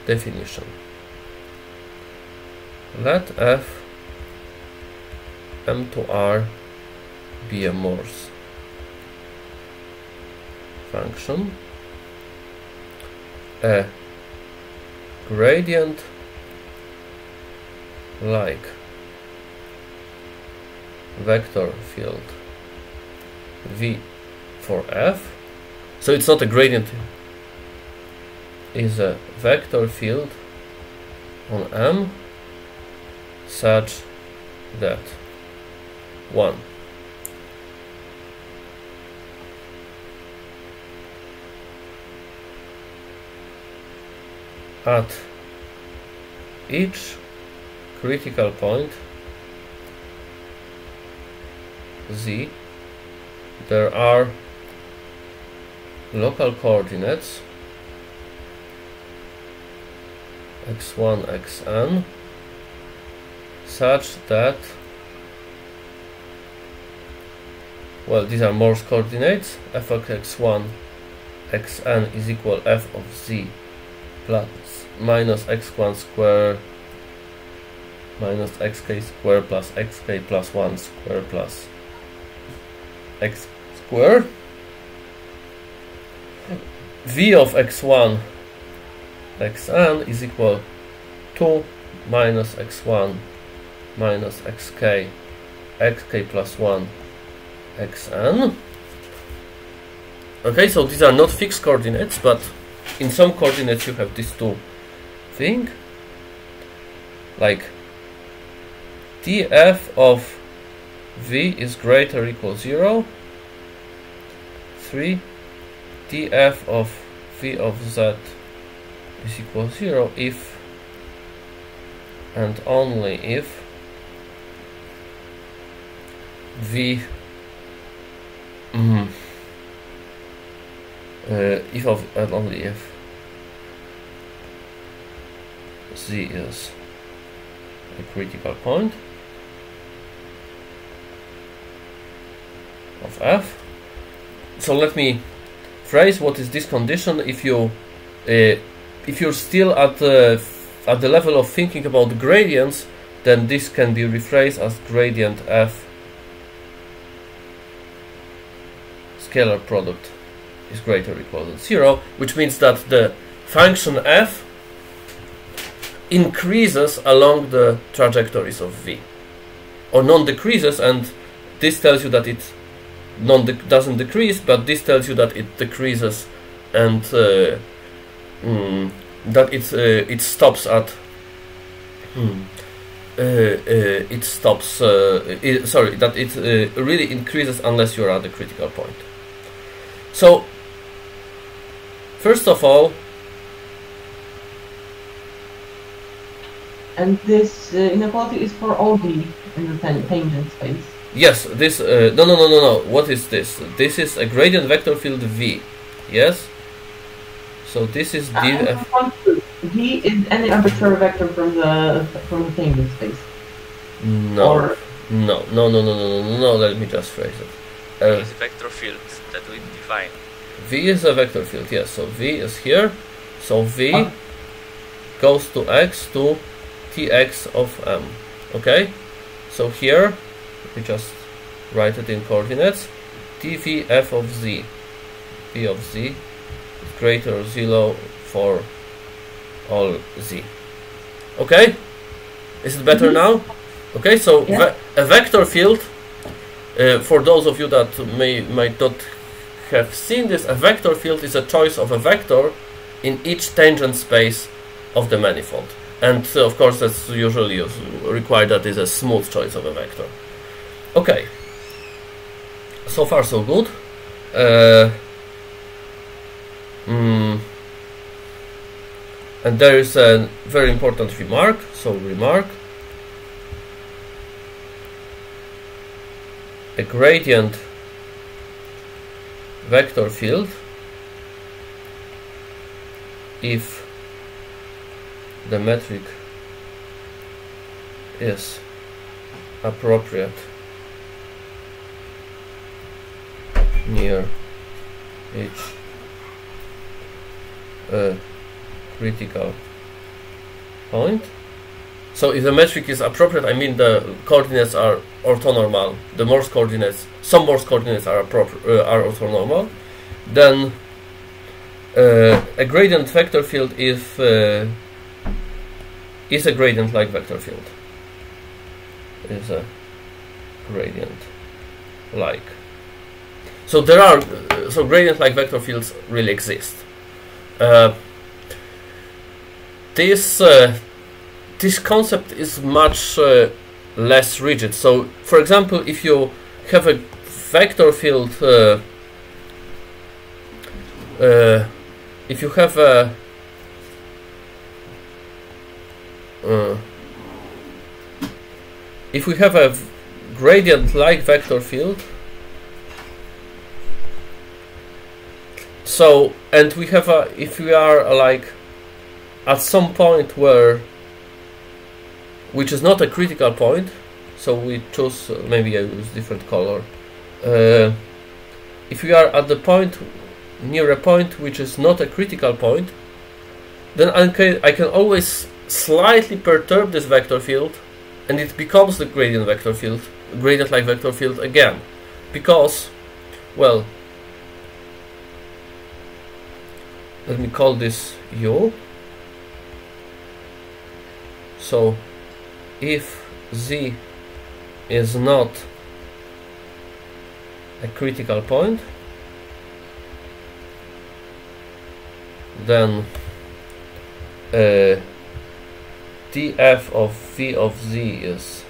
definition. Let f m to r be a Morse function. A gradient like vector field v for f so it's not a gradient is a vector field on M such that 1 at each critical point z there are local coordinates x1 xn such that well these are Morse coordinates. F of x1 xn is equal f of z plus minus x1 square minus xk square plus xk plus 1 square plus x square v of x1 xn is equal 2 minus x1 minus xk xk plus 1 xn okay so these are not fixed coordinates but in some coordinates you have these two thing. Like df of v is greater or equal 0 3 df of v of z is equal 0 if and only if v mm, uh, if of only if z is a critical point. Of f. So let me phrase what is this condition if you uh, if you're still at the at the level of thinking about gradients, then this can be rephrased as gradient f scalar product is greater or equal to zero, which means that the function f increases along the trajectories of v, or non-decreases, and this tells you that it non doesn't decrease, but this tells you that it decreases and uh, mm, that it uh, it stops at hmm, uh, uh, it stops it, sorry that it really increases unless you're at the critical point so first of all and this uh, inequality is for all the in the tangent space yes this uh, no no no no no what is this this is a gradient vector field v yes so this is uh, df. V is any arbitrary vector from the from the tangent space. No. Or no, no, no, no, no, no, no. Let me just phrase it. Uh, v a vector field that we define. V is a vector field. Yes. So V is here, So v Ah. goes to x to tx of m. Okay? So here we just write it in coordinates. dv f of z. v of z is greater or zero for all z. Okay? Is it better Mhm. now? Okay, so Yeah. ve- a vector field, uh, for those of you that may might not have seen this, a vector field is a choice of a vector in each tangent space of the manifold. And uh, of course, that's usually us- required that is a smooth choice of a vector. Okay. So far, so good. Uh, mm, and there is a very important remark. So, remark a gradient vector field if the metric is appropriate near each uh, critical point. So if the metric is appropriate, I mean the coordinates are orthonormal. The Morse coordinates, some Morse coordinates are uh, are orthonormal. Then uh, a gradient vector field if uh, is a gradient like vector field. Is a gradient like. So there are uh, so gradient like vector fields really exist. Uh, this uh, this concept is much uh, less rigid. So, for example, if you have a vector field, uh, uh, if you have a uh, if we have a gradient-like vector field, so and we have a if we are like at some point where which is not a critical point so we choose uh, maybe I use different color. Uh, if we are at the point near a point which is not a critical point then I can, I can always slightly perturb this vector field and it becomes the gradient vector field gradient like vector field again. Because well let me call this u. So if z is not a critical point then uh, df of v of z is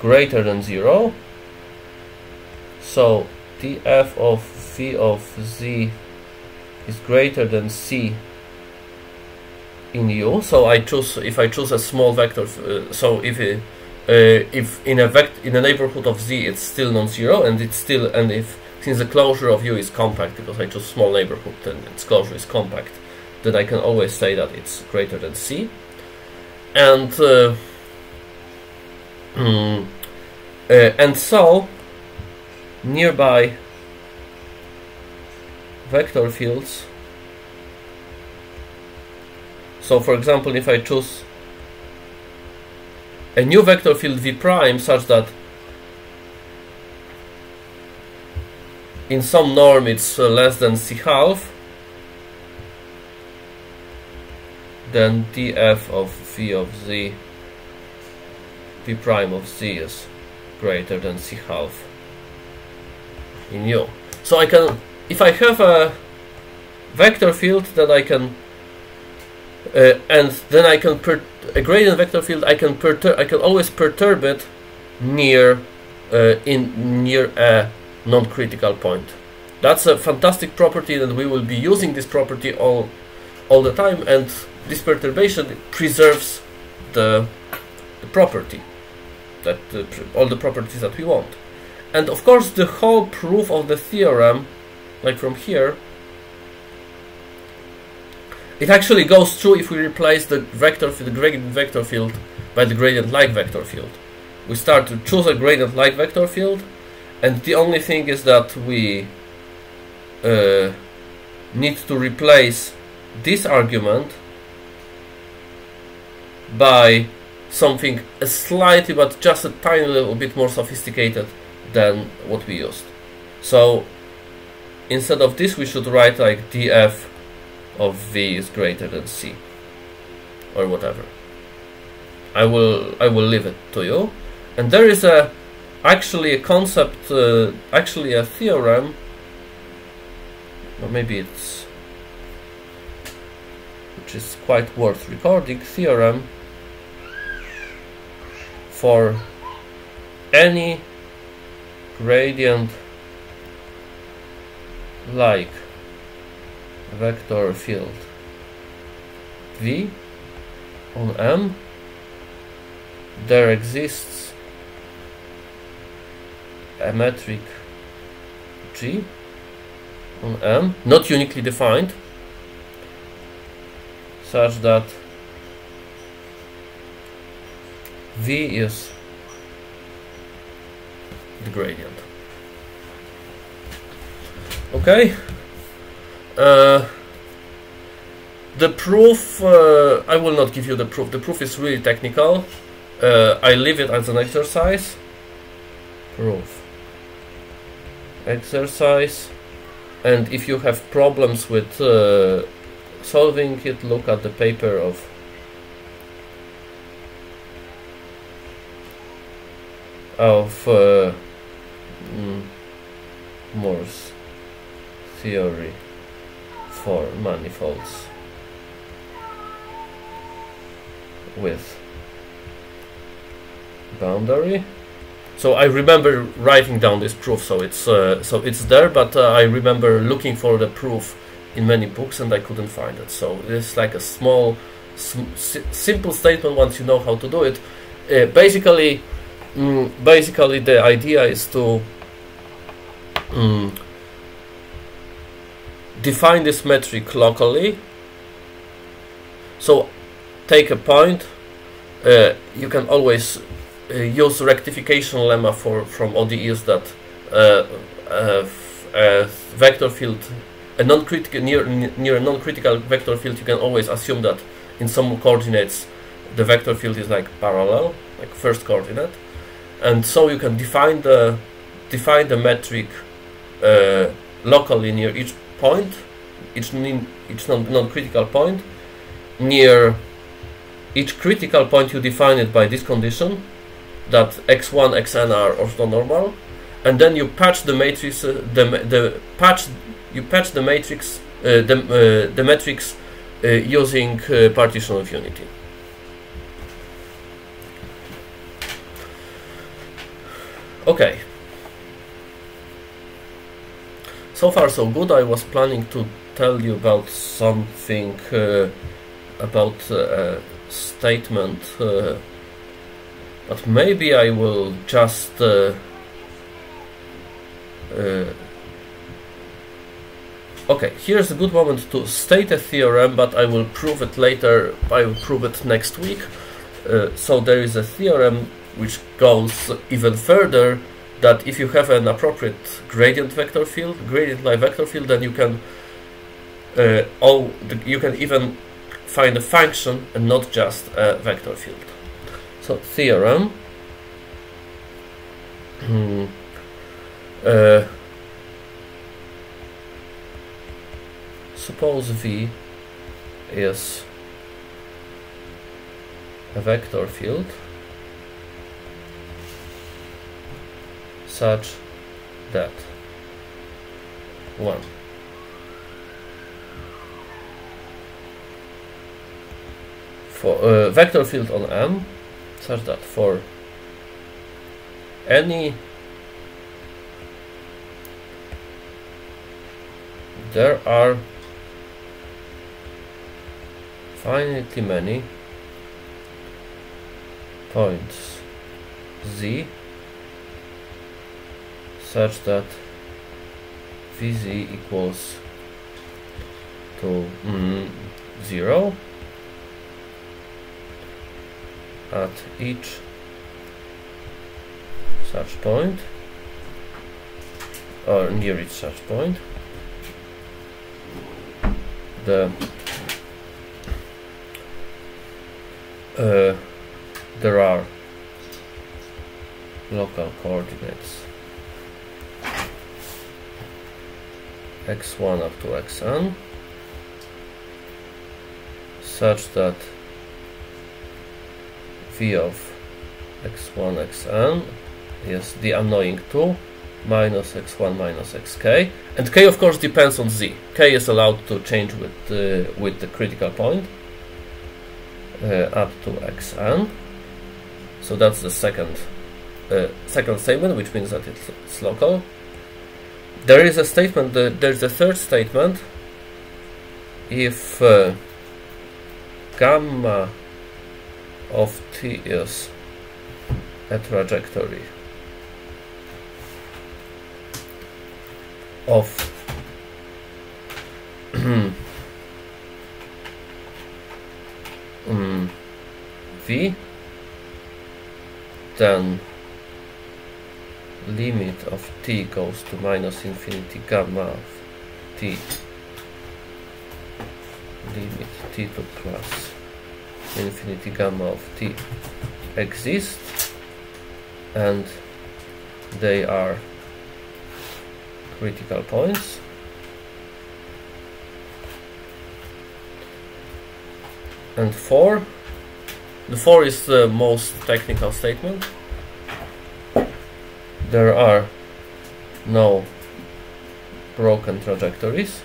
greater than 0 so df of v of z is greater than c in U. So I choose if I choose a small vector. Uh, so if it, uh, if in a vect in a neighborhood of z it's still non-zero and it's still and if since the closure of U is compact because I choose small neighborhood then its closure is compact, then I can always say that it's greater than c. And uh, mm, uh, and so nearby vector fields so for example, if I choose a new vector field v prime such that in some norm it's uh, less than c half, then df of v of z, v prime of z is greater than c half in u. So I can, if I have a vector field, then I can uh, and then I can a gradient vector field. I can perturb. I can always perturb it near uh, in near a non-critical point. That's a fantastic property, and we will be using this property all all the time. And this perturbation preserves the, the property that uh, all the properties that we want. And of course, the whole proof of the theorem, like from here, it actually goes through if we replace the vector the gradient vector field by the gradient like vector field. We start to choose a gradient like vector field, and the only thing is that we uh, need to replace this argument by something a slightly but just a tiny little bit more sophisticated than what we used. So instead of this we should write like df of v is greater than c or whatever. I will I will leave it to you. And there is a actually a concept, uh, actually a theorem, or maybe it's which is quite worth recording theorem for any gradient like vector field V on M there exists a metric G on M not uniquely defined such that V is the gradient. Okay. Uh, the proof, uh, I will not give you the proof. The proof is really technical. Uh, I leave it as an exercise. Proof. Exercise. And if you have problems with uh, solving it, look at the paper of of uh, mm, Morse theory for manifolds with boundary. So I remember writing down this proof, so it's uh, so it's there, but uh, I remember looking for the proof in many books and I couldn't find it. So it's like a small, simple statement once you know how to do it. Uh, basically, mm, basically the idea is to mm, define this metric locally. So take a point. Uh, you can always uh, use rectification lemma for from ODEs that uh, uh, a vector field, a non-critical near near a non-critical vector field. You can always assume that in some coordinates the vector field is like parallel, like first coordinate and so you can define the define the metric uh, locally near each point. Each each non-critical point. Near each critical point you define it by this condition that x1 xn are orthonormal and then you patch the matrix uh, the the patch you patch the matrix uh, the uh, the metrics uh, using uh, partition of unity. Okay. So far so good. I was planning to tell you about something uh, about uh, a statement, uh, but maybe I will just uh, uh, Okay, here's a good moment to state a theorem, but I will prove it later. I will prove it next week. Uh, so there is a theorem which goes even further that if you have an appropriate gradient vector field, gradient line vector field, then you can uh, all you can even find a function and not just a vector field. So theorem. Hmm. uh, suppose V is a vector field such that 1 for a uh, vector field on M such that for any there are finitely many points. Z such that Vz equals to mm, 0 at each such point or near each such point. The uh, there are local coordinates x1 up to xn such that v of x1 xn is the annoying 2 minus x1 minus xk and k of course depends on z. K is allowed to change with uh, with the critical point uh, up to xn so that's the second uh, second statement which means that it's, it's local there is a statement there's a third statement. If uh, gamma of t is a trajectory of um, v then limit of t goes to minus infinity gamma of t. Limit t to plus infinity gamma of t exists and they are critical points. And 4 the 4 is the most technical statement there are no broken trajectories.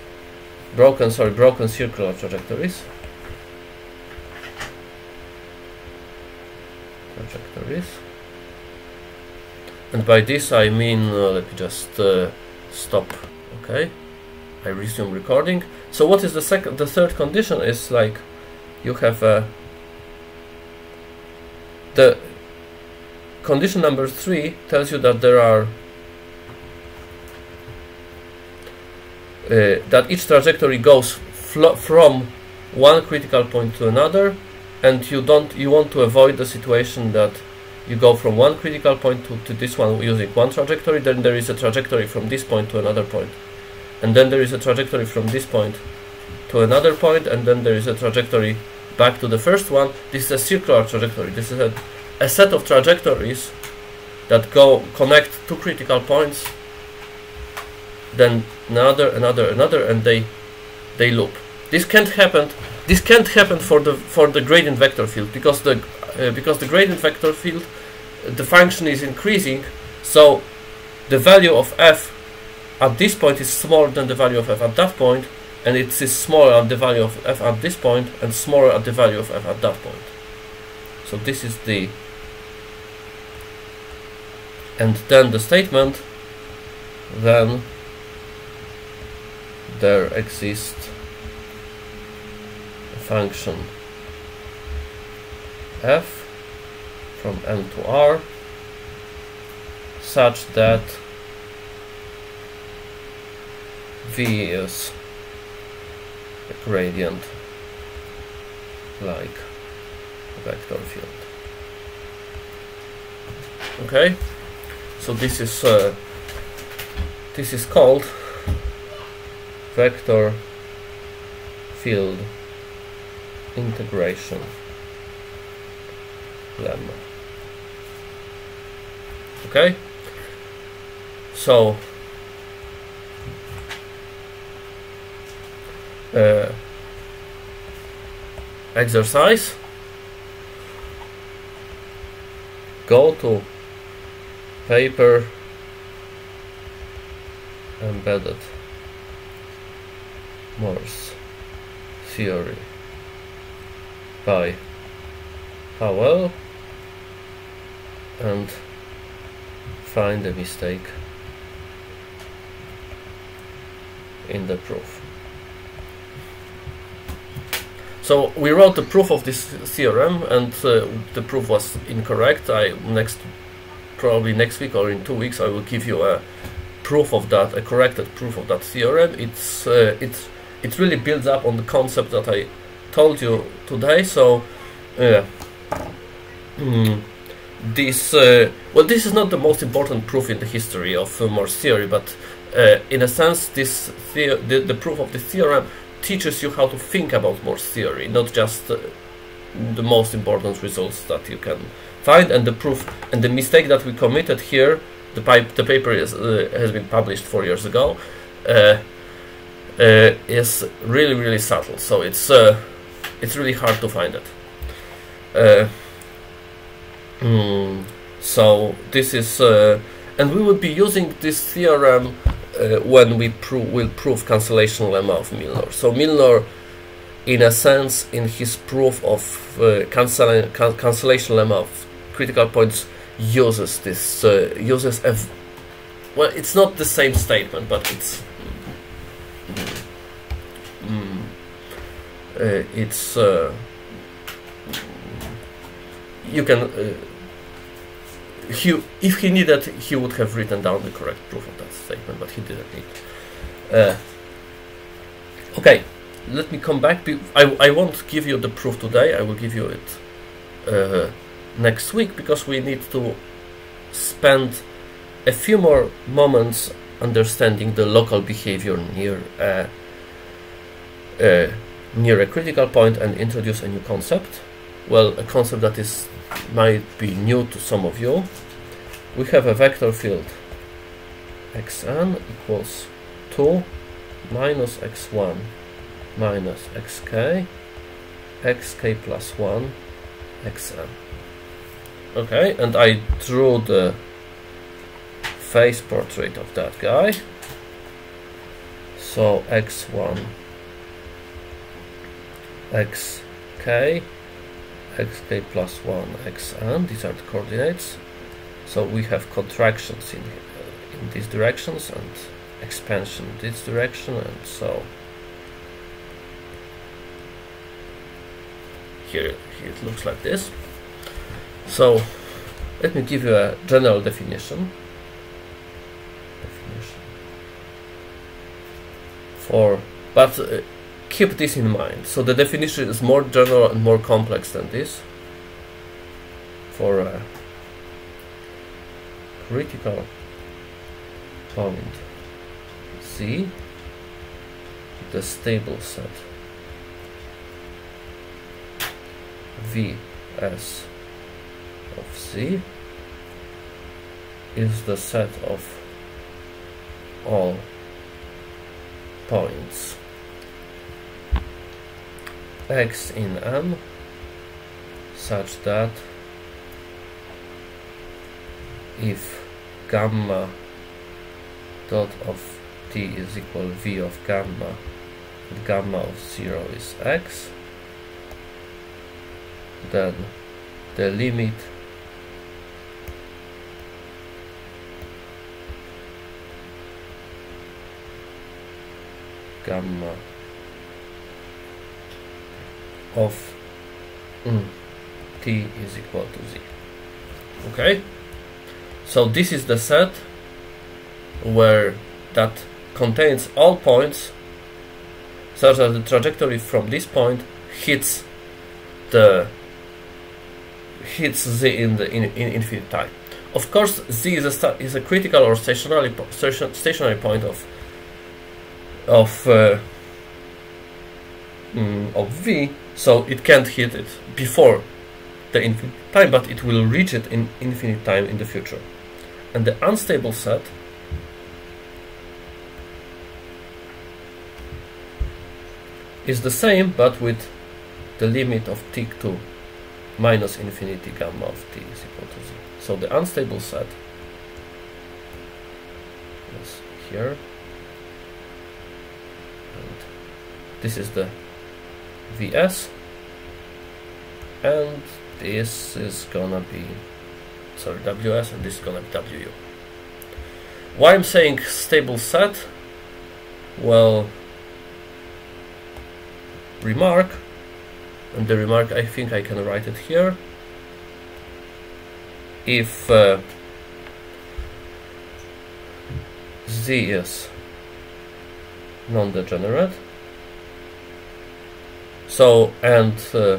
Broken sorry broken circular trajectories. Trajectories. And by this I mean uh, let me just uh, stop okay? I resume recording. So what is the second the third condition is like you have a the condition number three tells you that there are uh, that each trajectory goes from one critical point to another and you don't you want to avoid the situation that you go from one critical point to, to this one using one trajectory then there is a trajectory from this point to another point. And then there is a trajectory from this point to another point and then there is a trajectory back to the first one. This is a circular trajectory. This is a, a set of trajectories that go connect two critical points then another another another and they they loop. This can't happen this can't happen for the for the gradient vector field because the uh, because the gradient vector field the function is increasing so the value of f at this point is smaller than the value of f at that point and it is smaller at the value of f at this point and smaller at the value of f at that point. So this is the and then the statement then there exists a function f from m to r such that v is a gradient like a vector field. Okay so this is uh, this is called vector field integration lemma. Okay? So uh, exercise. Go to paper embedded Morse theory by Powell and find the mistake in the proof. So we wrote the proof of this theorem and uh, the proof was incorrect. I next probably next week or in two weeks I will give you a proof of that, a corrected proof of that theorem. It's uh, it's it really builds up on the concept that I told you today. So yeah. Mm this uh, well this is not the most important proof in the history of uh, Morse theory but uh, in a sense this the, the proof of the theorem teaches you how to think about Morse theory, not just uh, the most important results that you can And the proof and the mistake that we committed here, the, pipe, the paper is, uh, has been published four years ago, uh, uh is really really subtle. So it's uh, it's really hard to find it. Mm, so this is, and we would be using this theorem when we pro will prove cancellation lemma of Milnor. So Milnor, in a sense, in his proof of uh, cancel can cancellation lemma of critical points, uses this uh, uses a well, it's not the same statement, but it's mm, uh, it's uh, you can uh, he, if he needed, he would have written down the correct proof of that statement, but he didn't need. Uh, okay, let me come back. I, I won't give you the proof today. I will give you it uh, next week because we need to spend a few more moments understanding the local behavior near a, uh, near a critical point and introduce a new concept. Well, a concept that is might be new to some of you. We have a vector field xn equals 2 minus x1 minus xk xk plus 1 xn. Okay, and I drew the phase portrait of that guy. So x1 xk xk plus 1 xn, these are the coordinates. So we have contractions in, uh, in these directions and expansion in this direction and so here, here it looks like this. So let me give you a general definition. Definition for but uh, keep this in mind. So the definition is more general and more complex than this. For a critical point Z, the stable set Vs of Z is the set of all points. X in m such that if gamma dot of t is equal v of gamma and gamma of 0 is x then the limit gamma of mm, t is equal to z. Okay? So this is the set where that contains all points such that the trajectory from this point hits the hits z in the in, in infinite time. Of course, z is a is a critical or stationary stationary point of of uh, mm, of v so it can't hit it before the infinite time, but it will reach it in infinite time in the future. And the unstable set is the same, but with the limit of t to minus infinity gamma of t is equal to 0. So the unstable set is here. And this is the vs and this is gonna be sorry ws and this is gonna be wu why I'm saying stable set? Well remark and the remark I think I can write it here. If uh, z is non-degenerate so, and uh,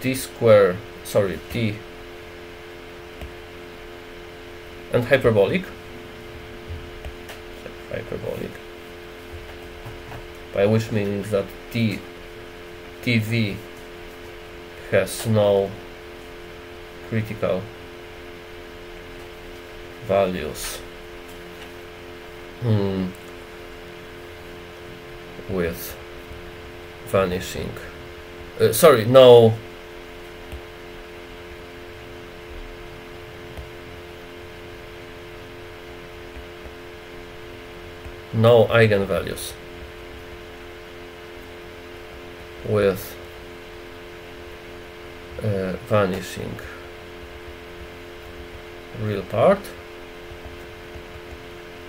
t square, sorry, t. And hyperbolic, hyperbolic, by which means that t tv has no critical values. Hmm, with vanishing. Uh, sorry no. No eigenvalues. With uh, vanishing. Real part.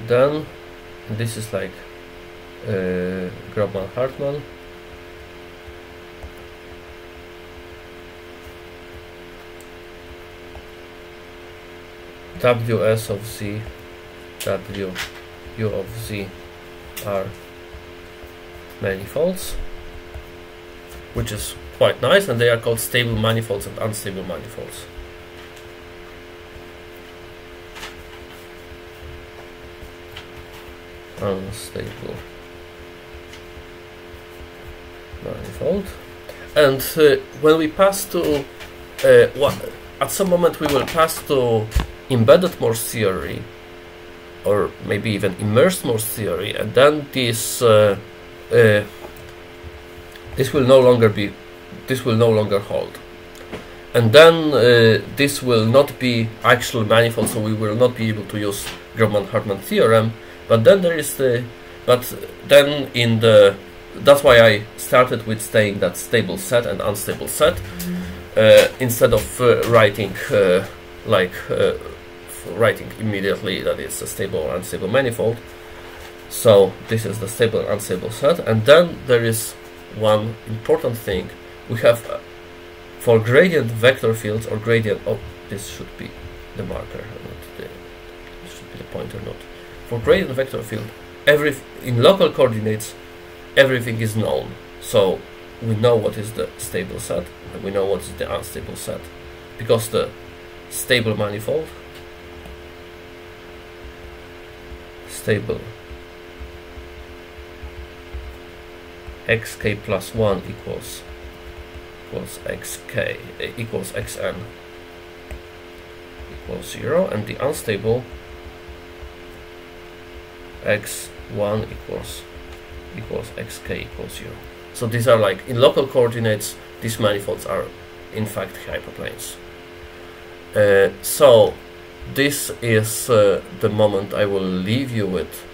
Then this is like uh, Grobman WS of Z W U of Z are manifolds which is quite nice and they are called stable manifolds and unstable manifolds. Unstable manifold. And uh, when we pass to uh, what at some moment we will pass to embedded Morse theory or maybe even immersed Morse theory and then this uh, uh, this will no longer be this will no longer hold. And then uh, this will not be actual manifold so we will not be able to use Grobman-Hartman theorem but then there is the but then in the that's why I started with saying that stable set and unstable set uh, instead of uh, writing uh, like writing immediately that it's a stable or unstable manifold. So this is the stable and unstable set. And then there is one important thing. We have uh, for gradient vector fields or gradient oh this should be the marker not the should be the pointer not for gradient vector field every in local coordinates everything is known. So we know what is the stable set and we know what is the unstable set. Because the stable manifold stable. Xk plus 1 equals equals xk equals xn equals 0 and the unstable x1 equals equals xk equals 0 so these are like in local coordinates these manifolds are in fact hyperplanes. Uh, so this is uh, the moment I will leave you with